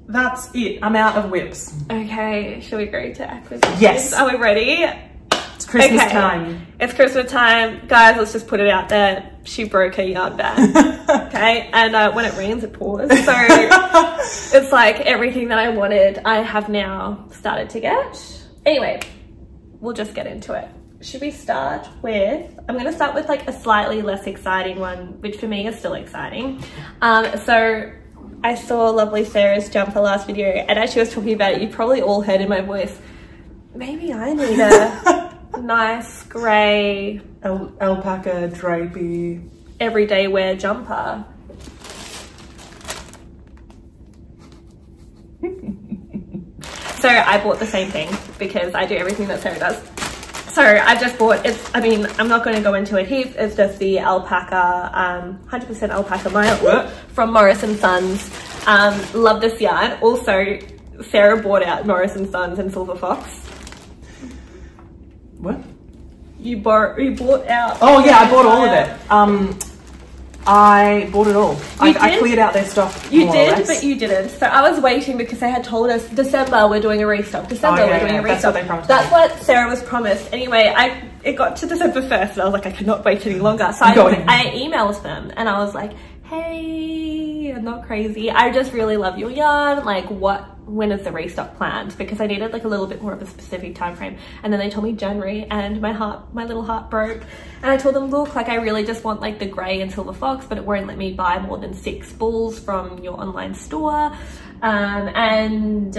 that's it. I'm out of WIPs. okay, shall we go to acquisitions? Yes. Are we ready? It's Christmas Okay. time. It's Christmas time. Guys, let's just put it out there. She broke her yarn bag. okay, and uh, when it rains, it pours. So it's like everything that I wanted, I have now started to get. Anyway, we'll just get into it. Should we start with, I'm gonna start with like a slightly less exciting one, which for me is still exciting. Um, so I saw lovely Sarah's jumper last video and as she was talking about it, you probably all heard in my voice, maybe I need a nice grey Al- alpaca drapey. everyday wear jumper. so I bought the same thing because I do everything that Sarah does. So I just bought, it's, I mean, I'm not going to go into it heaps. It's just the alpaca, um, 100% alpaca mile from Morris and Sons. Um, love this yarn. Also, Sarah bought out Morris and Sons and Silver Fox. What? You bought, you bought out. Oh yeah, I bought all of it. Um, I bought it all. I, I cleared out their stock. You did, but you didn't. So I was waiting because they had told us December we're doing a restock. December Oh, yeah, we're doing yeah, a that's restock. what they promised That's what Sarah was promised. Anyway, I it got to December first, and I was like, I cannot wait any longer. So I, I emailed them, and I was like, Hey, I'm not crazy. I just really love your yarn. Like, what? When is the restock planned? Because I needed like a little bit more of a specific time frame. And then they told me January, and my heart, my little heart broke. And I told them, look, like I really just want like the grey and silver fox, but it won't let me buy more than six balls from your online store. Um, and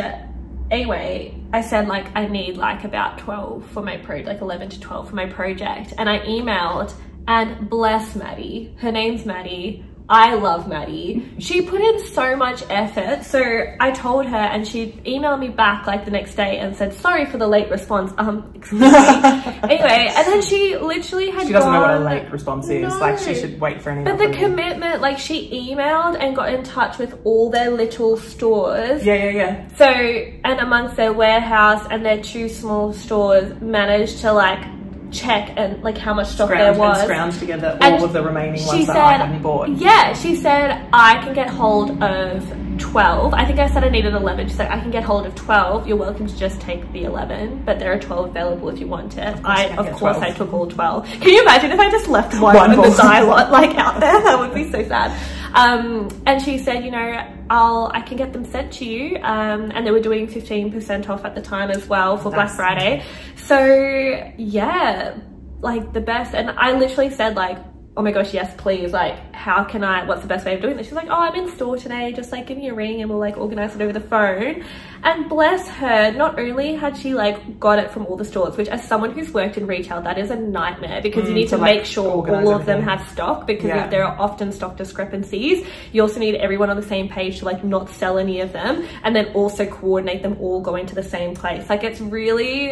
anyway, I said like I need like about 12 for my pro, like 11 to 12 for my project. And I emailed and bless Maddie, her name's Maddie. I love Maddie. She put in so much effort. So I told her and she emailed me back like the next day and said, sorry for the late response. Um, excuse me. anyway, and then she literally had She doesn't know what a late response is. Like she should wait for an But the commitment, like she emailed and got in touch with all their little stores. Yeah, yeah, yeah. So, and amongst their warehouse and their two small stores, managed to like check and like how much stock Scrounge there and was. scrounge together And all of the remaining ones that said- I hadn't bought. Yeah, she said I can get hold of 12. I think I said I needed 11. She's like, I can get hold of 12. You're welcome to just take the 11, but there are 12 available if you want it. I, you can of course, 12. I took all 12. Can you imagine if I just left one, One in the lot like out there? That would be so sad. Um, and she said, you know, I'll I can get them sent to you. Um, and they were doing 15% off at the time as well for Black Friday. So yeah, like the best. And I literally said like, oh my gosh, yes, please. Like, how can I, what's the best way of doing this? She's like, oh, I'm in store today. Just like give me a ring and we'll like organize it over the phone. And bless her, not only had she like got it from all the stores, which as someone who's worked in retail, that is a nightmare because you Mm, need to, to like, make sure all of them have stock because Yeah. if there are often stock discrepancies, you also need everyone on the same page to like not sell any of them and then also coordinate them all going to the same place. Like it's really,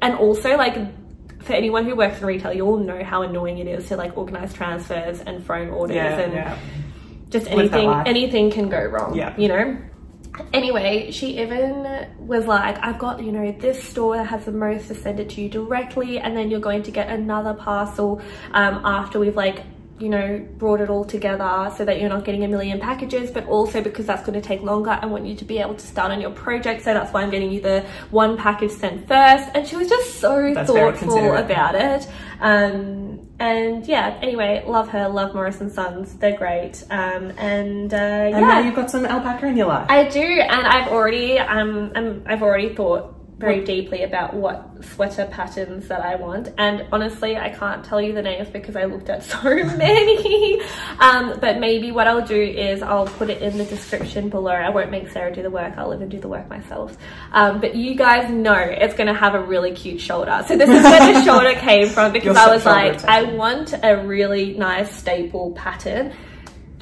and also like for anyone who works in retail, you all know how annoying it is to like organize transfers and phone orders Yeah, and yeah. just anything anything can go wrong Yeah. you know anyway she even was like i've got you know this store that has the most to send it to you directly and then you're going to get another parcel um, after we've like you know, brought it all together so that you're not getting a million packages, but also because that's going to take longer. I want you to be able to start on your project. So that's why I'm getting you the one package sent first. And she was just so That's thoughtful about it. Um, and yeah, anyway, love her, love Morris and Sons. They're great. Um, and uh, And yeah. now you've got some alpaca in your life. I do, and I've already um, um I've already thought very deeply about what sweater patterns that I want, and honestly, I can't tell you the names because I looked at so many. um, but maybe what I'll do is I'll put it in the description below. I won't make Sarah do the work. I'll even do the work myself. Um, but you guys know it's going to have a really cute shoulder. So this is where the shoulder came from because Your I was like, I want a really nice staple pattern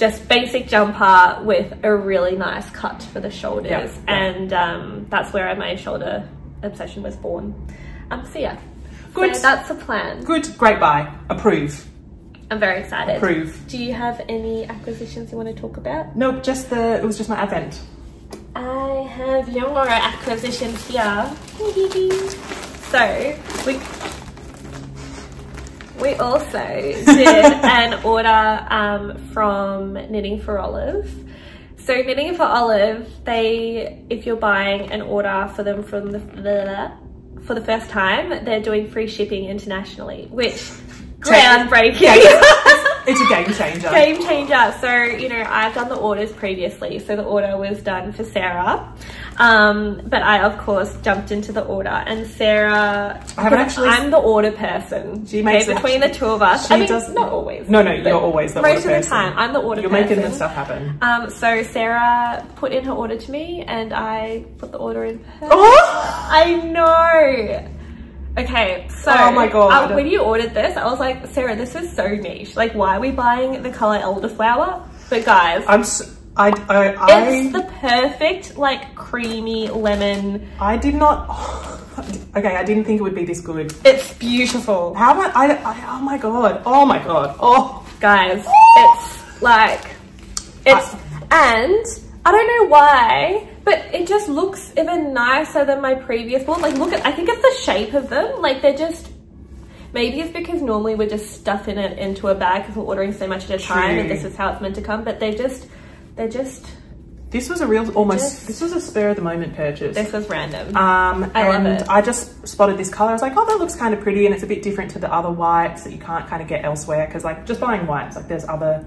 just basic jumper with a really nice cut for the shoulders and um, that's where my shoulder obsession was born um so yeah Good. so that's the plan Good, great buy. Approve. i'm very excited Approve. do you have any acquisitions you want to talk about Nope, just the, it was just my advent. i have your acquisitions here so we we also did an order um, from Knitting for Olive. So Knitting for Olive, they if you're buying an order for them from the, the for the first time, they're doing free shipping internationally, which groundbreaking. It's a game changer. Game changer. So, you know, I've done the orders previously. So the order was done for Sarah. Um, but I, of course, jumped into the order and Sarah, I haven't actually- I'm the order person. She makes okay, it- between the two of us. She I mean, does- not always. No, no, you're always the person. Most of person. the time, I'm the order person. You're person. making the stuff happen. Um, so Sarah put in her order to me and I put the order in for her. Oh! I know. Okay, so Oh my God. uh, when you ordered this, I was like, Sarah, this is so niche. Like, why are we buying the color elderflower? But guys, I'm s I, I, it's I, the perfect like creamy lemon. I did not, okay, I didn't think it would be this good. It's beautiful, How about, I, I, oh my God, oh my God, oh. guys. It's like it's and I don't know why, but it just looks even nicer than my previous one. Like, look at I think it's the shape of them. Like, they're just. Maybe it's because normally we're just stuffing it into a bag because we're ordering so much at a time and this is how it's meant to come. But they just, they're just, This was a real, almost, Just- this was a spur of the moment purchase. this was random. Um, I love and it. I just spotted this color. I was like, oh, that looks kind of pretty, and it's a bit different to the other whites that you can't kind of get elsewhere. Because like just buying whites, like there's other,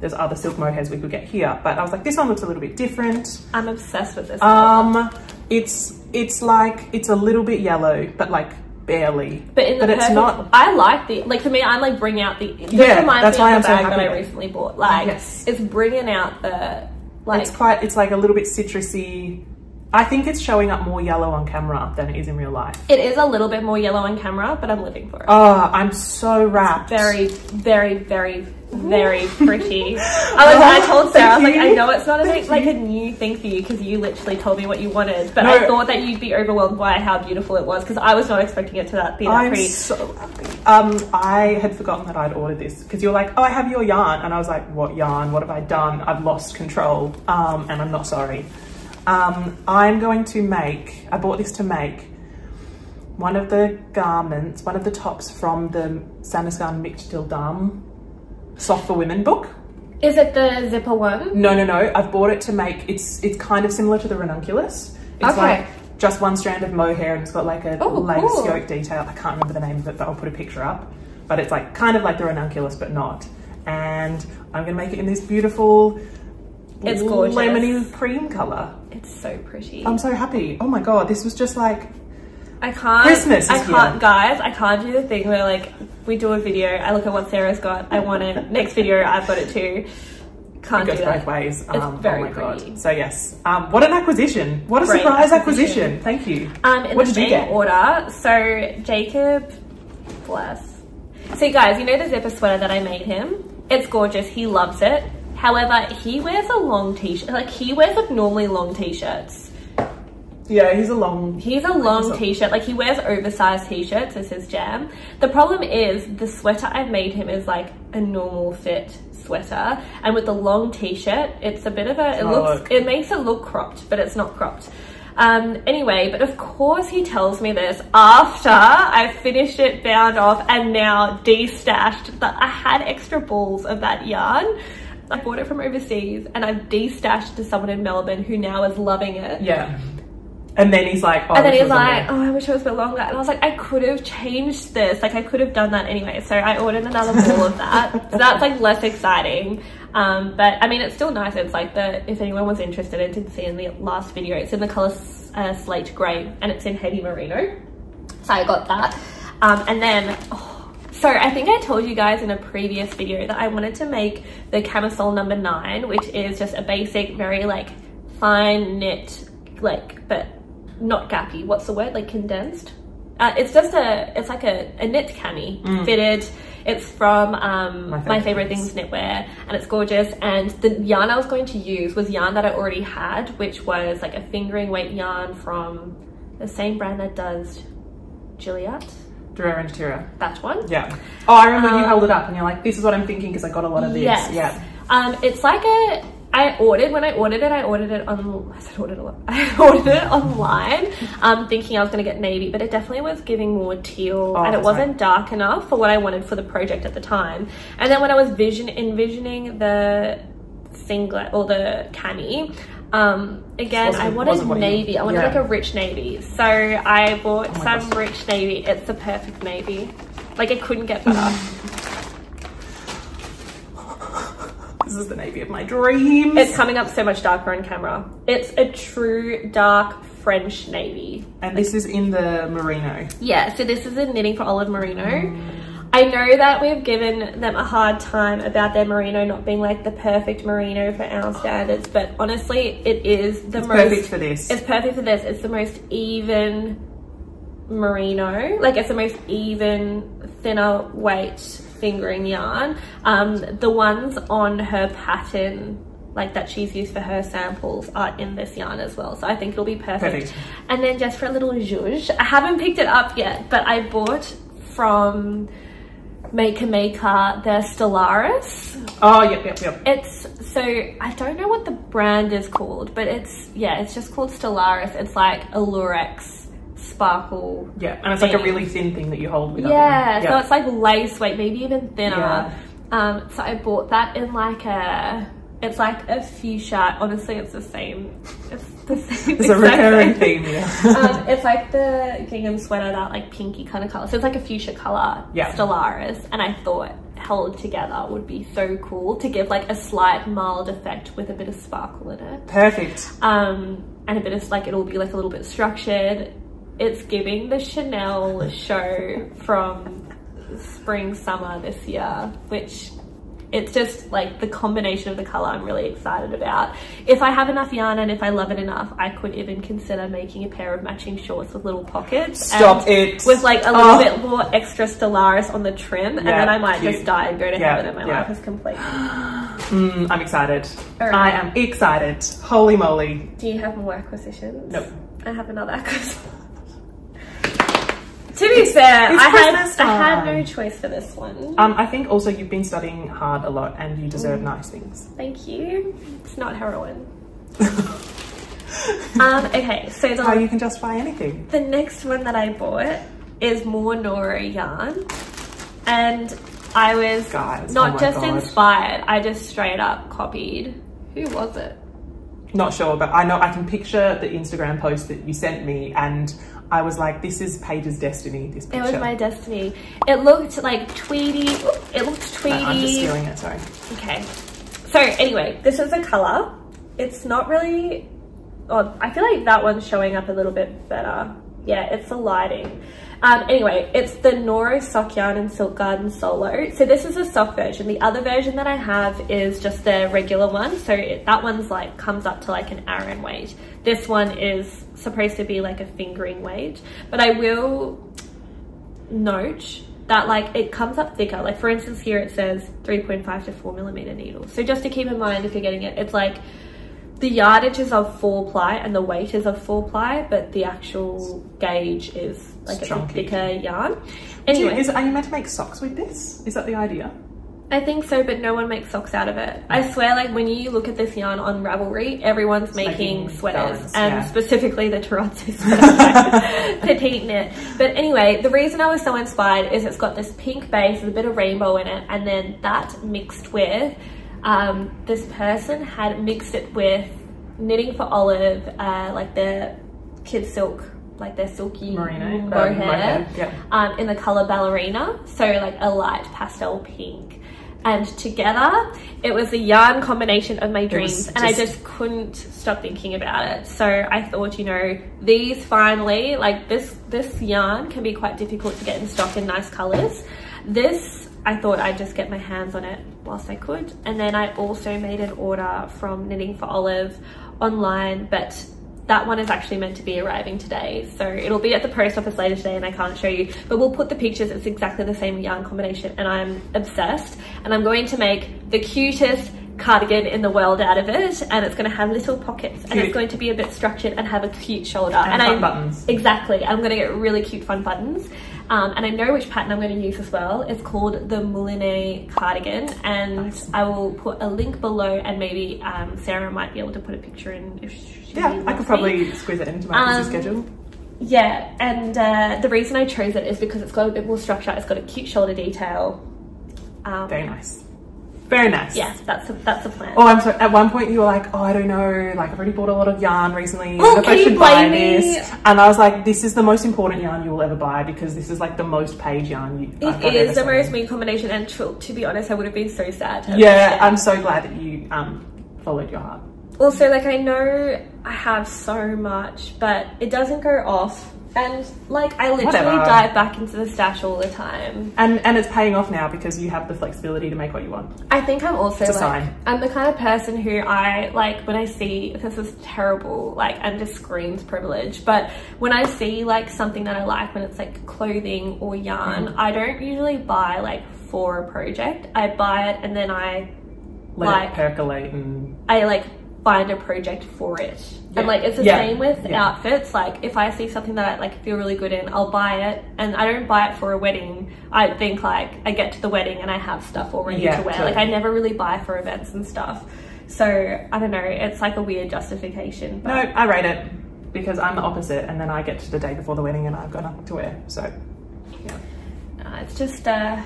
there's other silk mohairs we could get here. But I was like, this one looks a little bit different. I'm obsessed with this. color. Um, it's it's like it's a little bit yellow, but like barely. But in the but it's not. I like the like for me. I'm like bring out the. This Yeah, reminds that's me why of I'm the so bag that I recently bought. Like Yes. it's bringing out the like. it's quite. It's like a little bit citrusy. I think it's showing up more yellow on camera than it is in real life. it is a little bit more yellow on camera, but I'm living for it. Oh, I'm so rapt. very, very, very, very pretty. I was. I told Sarah, I was like, I know it's not a, like a new thing for you because you literally told me what you wanted, but I thought that you'd be overwhelmed by how beautiful it was because I was not expecting it to that be that I'm pretty. so happy. Um, I had forgotten that I'd ordered this because you're like, oh, I have your yarn, and I was like, what yarn? What have I done? I've lost control, um, and I'm not sorry. Um, I'm going to make. I bought this to make one of the garments, one of the tops from the Sandnesgarn Mixed Dam Soft for Women book. Is it the zipper one? No, no, no. I've bought it to make. It's it's kind of similar to the ranunculus. It's Okay. like just one strand of mohair and it's got like a Oh, lace cool. yoke detail. I can't remember the name of it, but I'll put a picture up. But it's like kind of like the ranunculus, but not. And I'm gonna make it in this beautiful It's gorgeous. lemony cream color. It's so pretty. I'm so happy. Oh my god, this was just like I can't. Christmas is I can't, here. guys. I can't do the thing where like we do a video. I look at what Sarah's got. I want it. Next video, I've got it too. Can't it do goes that. both ways. Um, very oh my pretty. god. So yes, um, what an acquisition! What a Great surprise acquisition. acquisition. Thank you. Um, in what the did you get? order. So Jacob, bless. So guys, you know the zipper sweater that I made him? It's gorgeous. He loves it. However, he wears a long t-shirt. Like he wears abnormally long t-shirts. Yeah, he's a long. He's a long t-shirt. Like he wears oversized t-shirts as his jam. The problem is the sweater I've made him is like a normal fit sweater, and with the long t-shirt, it's a bit of a. It looks. look. It makes it look cropped, but it's not cropped. Um, anyway, but of course he tells me this after I finished it bound off and now destashed that I had extra balls of that yarn. I bought it from overseas and I've destashed to someone in Melbourne who now is loving it. Yeah. And then he's like, oh, and then he's like, oh, I wish it was a bit longer. And I was like, I could have changed this. Like, I could have done that anyway. So I ordered another ball of that. So that's like less exciting. Um, but I mean, it's still nice. It's like the, if anyone was interested and didn't see in the last video, it's in the color uh, slate gray and it's in heavy merino. So I got that. Um, and then, oh, so I think I told you guys in a previous video that I wanted to make the camisole number nine, which is just a basic, very like fine knit, like, but not gappy. What's the word? Like condensed? Uh, it's just a, it's like a, a knit cami fitted. It's from um, My my, favourite favorite things. things knitwear and it's gorgeous. And the yarn I was going to use was yarn that I already had, which was like a fingering weight yarn from the same brand that does Gilliatt. De Rerum Natura. That one. Yeah. Oh, I remember you Um, held it up and you're like, this is what I'm thinking because I got a lot of these. Yes. Yeah. Um, it's like a. I ordered when I ordered it. I ordered it on. I said ordered a lot. I ordered it online, um, thinking I was going to get navy, but it definitely was giving more teal, Oh, and it wasn't dark enough for what I wanted for the project at the time. And then when I was vision envisioning the singlet or the cami. Um, again, I wanted wasn't you- navy. I wanted yeah. like a rich navy. So I bought Oh some gosh. rich navy. It's the perfect navy. Like it couldn't get better. This is the navy of my dreams. It's coming up so much darker on camera. It's a true dark French navy. and this is in the merino. Yeah, so this is a knitting for olive merino. I know that we've given them a hard time about their merino not being like the perfect merino for our standards, but honestly, it is the It's most perfect for this. It's perfect for this. It's the most even merino. Like it's the most even, thinner weight fingering yarn. Um, the ones on her pattern, like that she's used for her samples, are in this yarn as well. So I think it'll be perfect. Perfect. And then just for a little zhuzh, I haven't picked it up yet, but I bought from Maker Maker the Stellaris. oh, yep, yep, yep. It's so I don't know what the brand is called, but it's yeah, it's just called Stellaris. It's like a Lurex sparkle. Yeah, and it's like a really thin thing that you hold with. Yeah, Yeah. so it's like lace weight, maybe even thinner. Yeah. Um, so I bought that in like a. It's like a fuchsia. Honestly, it's the same. It's the same. It's a recurring same. theme, yeah. um, it's like the gingham sweater, that like pinky kind of color. So it's like a fuchsia color, Yeah. Stellaris, and I thought held together would be so cool to give like a slight mild effect with a bit of sparkle in it. Perfect. Um, and a bit of like it'll be like a little bit structured. It's giving the Chanel show from spring summer this year, which it's just like the combination of the color I'm really excited about. If I have enough yarn and if I love it enough, I could even consider making a pair of matching shorts with little pockets. Stop it. With like a little Oh. bit more extra Stellaris on the trim, and then I might cute. just die and go to Yeah, heaven and my yeah. life is complete. Mm, I'm excited. Alright. I am excited. Holy moly. Do you have more acquisitions? Nope. I have another acquisition. To be fair, it's I had Christmas I had no choice for this one. Um, I think also you've been studying hard a lot and you Mm. deserve nice things. Thank you. It's not heroin. um, okay, so How the, you can just buy anything. the next one that I bought is more Noro yarn. And I was Guys, not oh just God. inspired, I just straight up copied. Who was it? Not sure, but I know I can picture the Instagram post that you sent me and I was like, this is Paige's destiny, this picture. It was my destiny. It looked like Tweety. It looked No, Tweety. I'm just stealing it, sorry. Okay. So anyway, this is a color. It's not really, oh, I feel like that one's showing up a little bit better. Yeah, it's the lighting. Um, anyway, it's the Noro Sock Yarn and Silk Garden Solo. So this is a sock version. The other version that I have is just the regular one. So it, that one's like, comes up to like an Aran weight. This one is supposed to be like a fingering weight. But I will note that like it comes up thicker. Like for instance, here it says 3.5 to 4 millimeter needles. So just to keep in mind if you're getting it, it's like the yardage is of four ply and the weight is of four ply, but the actual gauge is like It's a chunky. thicker yarn. Do you- Anyway, is, are you meant to make socks with this? Is that the idea? I think so, but no one makes socks out of it. I swear, like when you look at this yarn on Ravelry, everyone's making, making sweaters, and yeah. specifically the Tarazzo sweater, petite knit. But anyway, the reason I was so inspired is it's got this pink base with a bit of rainbow in it, and then that mixed with um, this person had mixed it with knitting for Olive, uh, like the kid silk, like their silky Merino, um, mohair mohair, yeah. um, in the color ballerina so like a light pastel pink and together it was a yarn combination of my dreams and i just- just couldn't stop thinking about it. So i thought you know these finally like this this yarn can be quite difficult to get in stock in nice colors. This i thought i'd just get my hands on it whilst i could. And then i also made an order from knitting for olive online but that one is actually meant to be arriving today. So it'll be at the post office later today and I can't show you, but we'll put the pictures. It's exactly the same yarn combination and I'm obsessed. And I'm going to make the cutest cardigan in the world out of it. And it's going to have little pockets and it's going to be a bit structured and have a cute shoulder. And fun I, buttons. Exactly. I'm going to get really cute fun buttons. Um, and I know which pattern I'm going to use as well. It's called the Moulinet cardigan, and Nice. I will put a link below, and maybe um, Sarah might be able to put a picture in if she Yeah, I could probably squeeze it into my busy Um, schedule. Yeah, and uh, the reason I chose it is because it's got a bit more structure. It's got a cute shoulder detail. Um, Very nice. Very nice. Yes, that's a, that's the plan. Oh, I'm sorry. At one point, you were like, "Oh, I don't know. Like, I've already bought a lot of yarn recently. Oh, I you should buy me? this." And I was like, "This is the most important yarn you will ever buy because this is like the most Paige yarn you." It I've is the seen." most mean combination, and to, to be honest, I would have been so sad. Yeah. I'm so glad that you um followed your heart. Also, like I know I have so much, but it doesn't go off. And like I literally Whatever. dive back into the stash all the time. And and it's paying off now because you have the flexibility to make what you want. I think I'm also like sign. I'm the kind of person who I like when I see this is terrible, like and just screams privilege. But when I see like something that I like when it's like clothing or yarn, Mm. I don't usually buy like for a project. I buy it and then I Let Like- percolate and I like find a project for it. Yeah. And like it's the Yeah. same with Yeah. outfits. Like if I see something that I like feel really good in, I'll buy it. And I don't buy it for a wedding. I think like I get to the wedding and I have stuff already Yeah, to wear. Like I never really buy for events and stuff. So I don't know. It's like a weird justification. But no, I rate it because I'm the opposite, and then I get to the day before the wedding and I've got nothing to wear. So uh, it's just uh,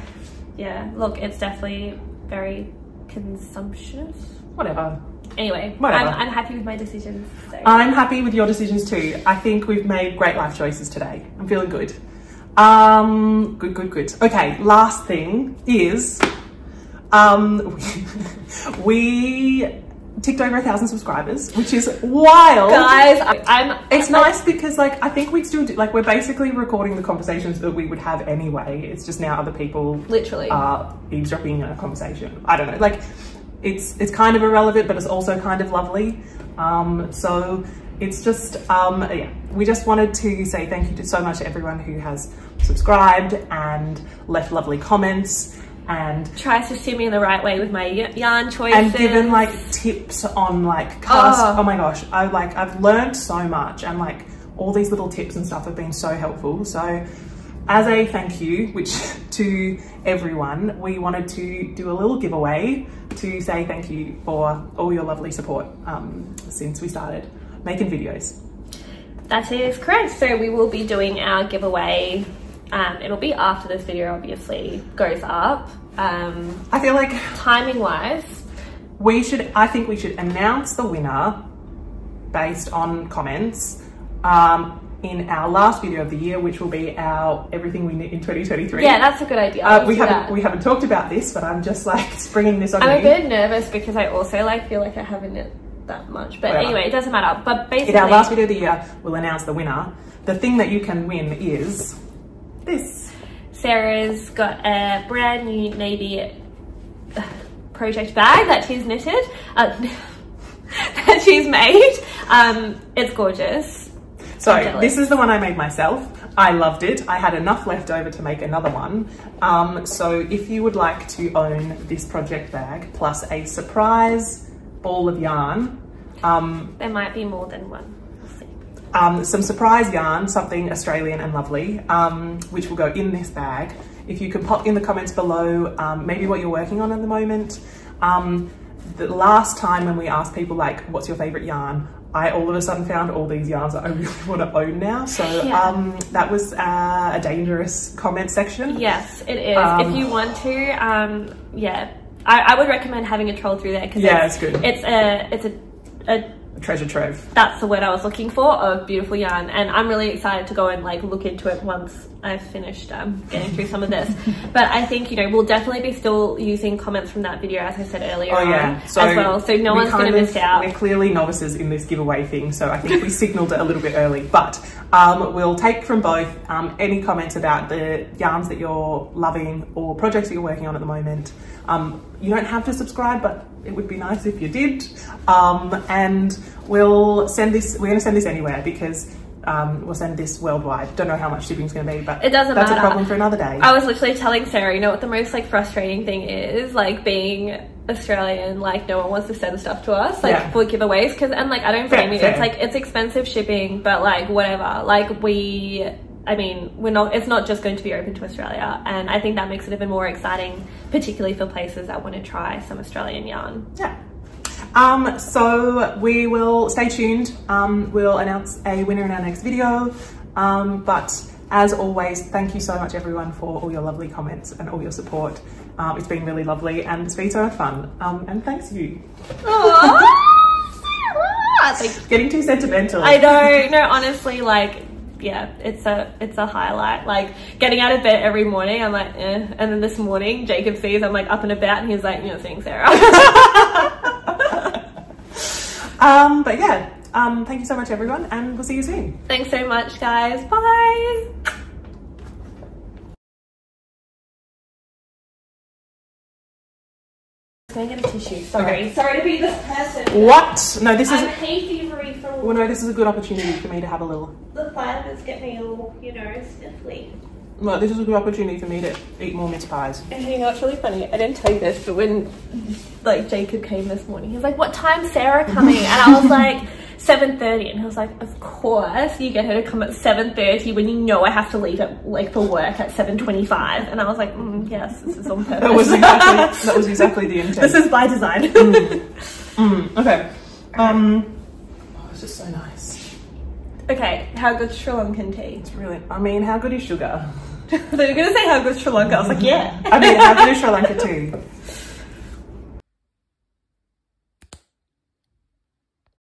yeah. Look, it's definitely very consumptuous. whatever. Anyway. I'm, I'm happy with my decisions. So. I'm happy with your decisions too. I think we've made great life choices today. I'm feeling good. Um, good, good, good. Okay, last thing is, um, we ticked over a thousand subscribers, which is wild. Guys, I- I'm. It's nice because like I think we still do, like we're basically recording the conversations that we would have anyway. It's just now other people Literally. are eavesdropping in a conversation. I don't know, like it's it's kind of irrelevant, but it's also kind of lovely. Um, so it's just um, yeah, we just wanted to say thank you to so much to everyone who has subscribed and left lovely comments and tries to steer me in the right way with my yarn choices. and given like tips on like cast. Oh. Oh. my gosh, I like I've learned so much and like all these little tips and stuff have been so helpful. So as a thank you, which to everyone, we wanted to do a little giveaway to say thank you for all your lovely support um, since we started making videos. that is correct. So we will be doing our giveaway. Um, it'll be after this video, obviously, goes up. Um, I feel like timing wise, we should, I think we should announce the winner based on comments um, in our last video of the year, which will be our everything we knit in 2023. yeah, that's a good idea. Uh, we haven't that. we haven't talked about this, but I'm just like springing this on I'm a bit nervous because I also like feel like I haven't knit that much. But Whatever. anyway, it doesn't matter. But basically, In our last video of the year, we'll announce the winner. The thing that you can win is this. Sarah's got a brand new navy uh, project bag that she's knitted, uh, that she's made. Um, it's gorgeous. So this is the one I made myself. I loved it. I had enough left over to make another one. Um, so if you would like to own this project bag plus a surprise ball of yarn, um, There might be more than one. Um, some surprise yarn, something Australian and lovely, um, which will go in this bag. if you could pop in the comments below um, maybe what you're working on at the moment. Um, the last time when we asked people like, what's your favorite yarn? I all of a sudden found all these yarns that I really want to own now. So Yeah. um, that was uh, a dangerous comment section. Yes, it is. Um, if you want to, um, yeah, I, I would recommend having a troll through there because Yeah, it's, it's good. It's a it's a, a Treasure trove. that's the word I was looking for of beautiful yarn, and I'm really excited to go and like look into it once I've finished um, getting through some of this. But I think you know we'll definitely be still using comments from that video, as I said earlier, Oh yeah, on, as well. So no we one's going to miss out. We're clearly novices in this giveaway thing, so I think we signalled it a little bit early. But um, we'll take from both um, any comments about the yarns that you're loving or projects that you're working on at the moment. Um, you don't have to subscribe, but it would be nice if you did. Um, and we'll send this. We're going to send this anywhere because. Um, we'll send this worldwide. Don't know how much shipping's going to be, but It doesn't that's matter. a problem for another day. I was literally telling Sarah, you know what the most like frustrating thing is, like being Australian, like no one wants to send stuff to us, like Yeah. for giveaways, because and like I don't blame you. It's like it's expensive shipping, but like whatever. Like we, I mean, we're not. It's not just going to be open to Australia, and I think that makes it even more exciting, particularly for places that want to try some Australian yarn. Yeah. Um, so we will stay tuned. Um, we'll announce a winner in our next video. Um, but as always, thank you so much everyone for all your lovely comments and all your support. Um, it's been really lovely and it's been so much fun. Um, and thanks you. Like, Getting too sentimental. I know. No, honestly, like, yeah, it's a it's a highlight. Like getting out of bed every morning, I'm like, eh. And then this morning, Jacob sees I'm like up and about, and he's like, you're seeing Sarah. Um, but yeah, um, thank you so much everyone and we'll see you soon. Thanks so much, guys. Bye. Can I get a tissue? Sorry. Sorry to be this person. What? No, this is, I'm hay fevery from well, no, this is a good opportunity for me to have a little, the fibers get me all, you know, sniffly. Well, this is a good opportunity for me to eat more mince pies. And you know, it's really funny. I didn't tell you this, but when like Jacob came this morning, he was like, "What time's Sarah coming?" And I was like, "7.30. And he was like, "Of course, you get her to come at 7.30 when you know I have to leave at like for work at 7.25. And I was like, mm, "Yes, this is on purpose. That was exactly, that was exactly the intent. this is by design." Mm, okay. Um, oh, it's just so nice. Okay, how good's Sri Lankan tea? It's really, I mean, how good is sugar? they were gonna say how good's Sri Lanka. I was like, "Yeah." I mean, how good is Sri Lanka too?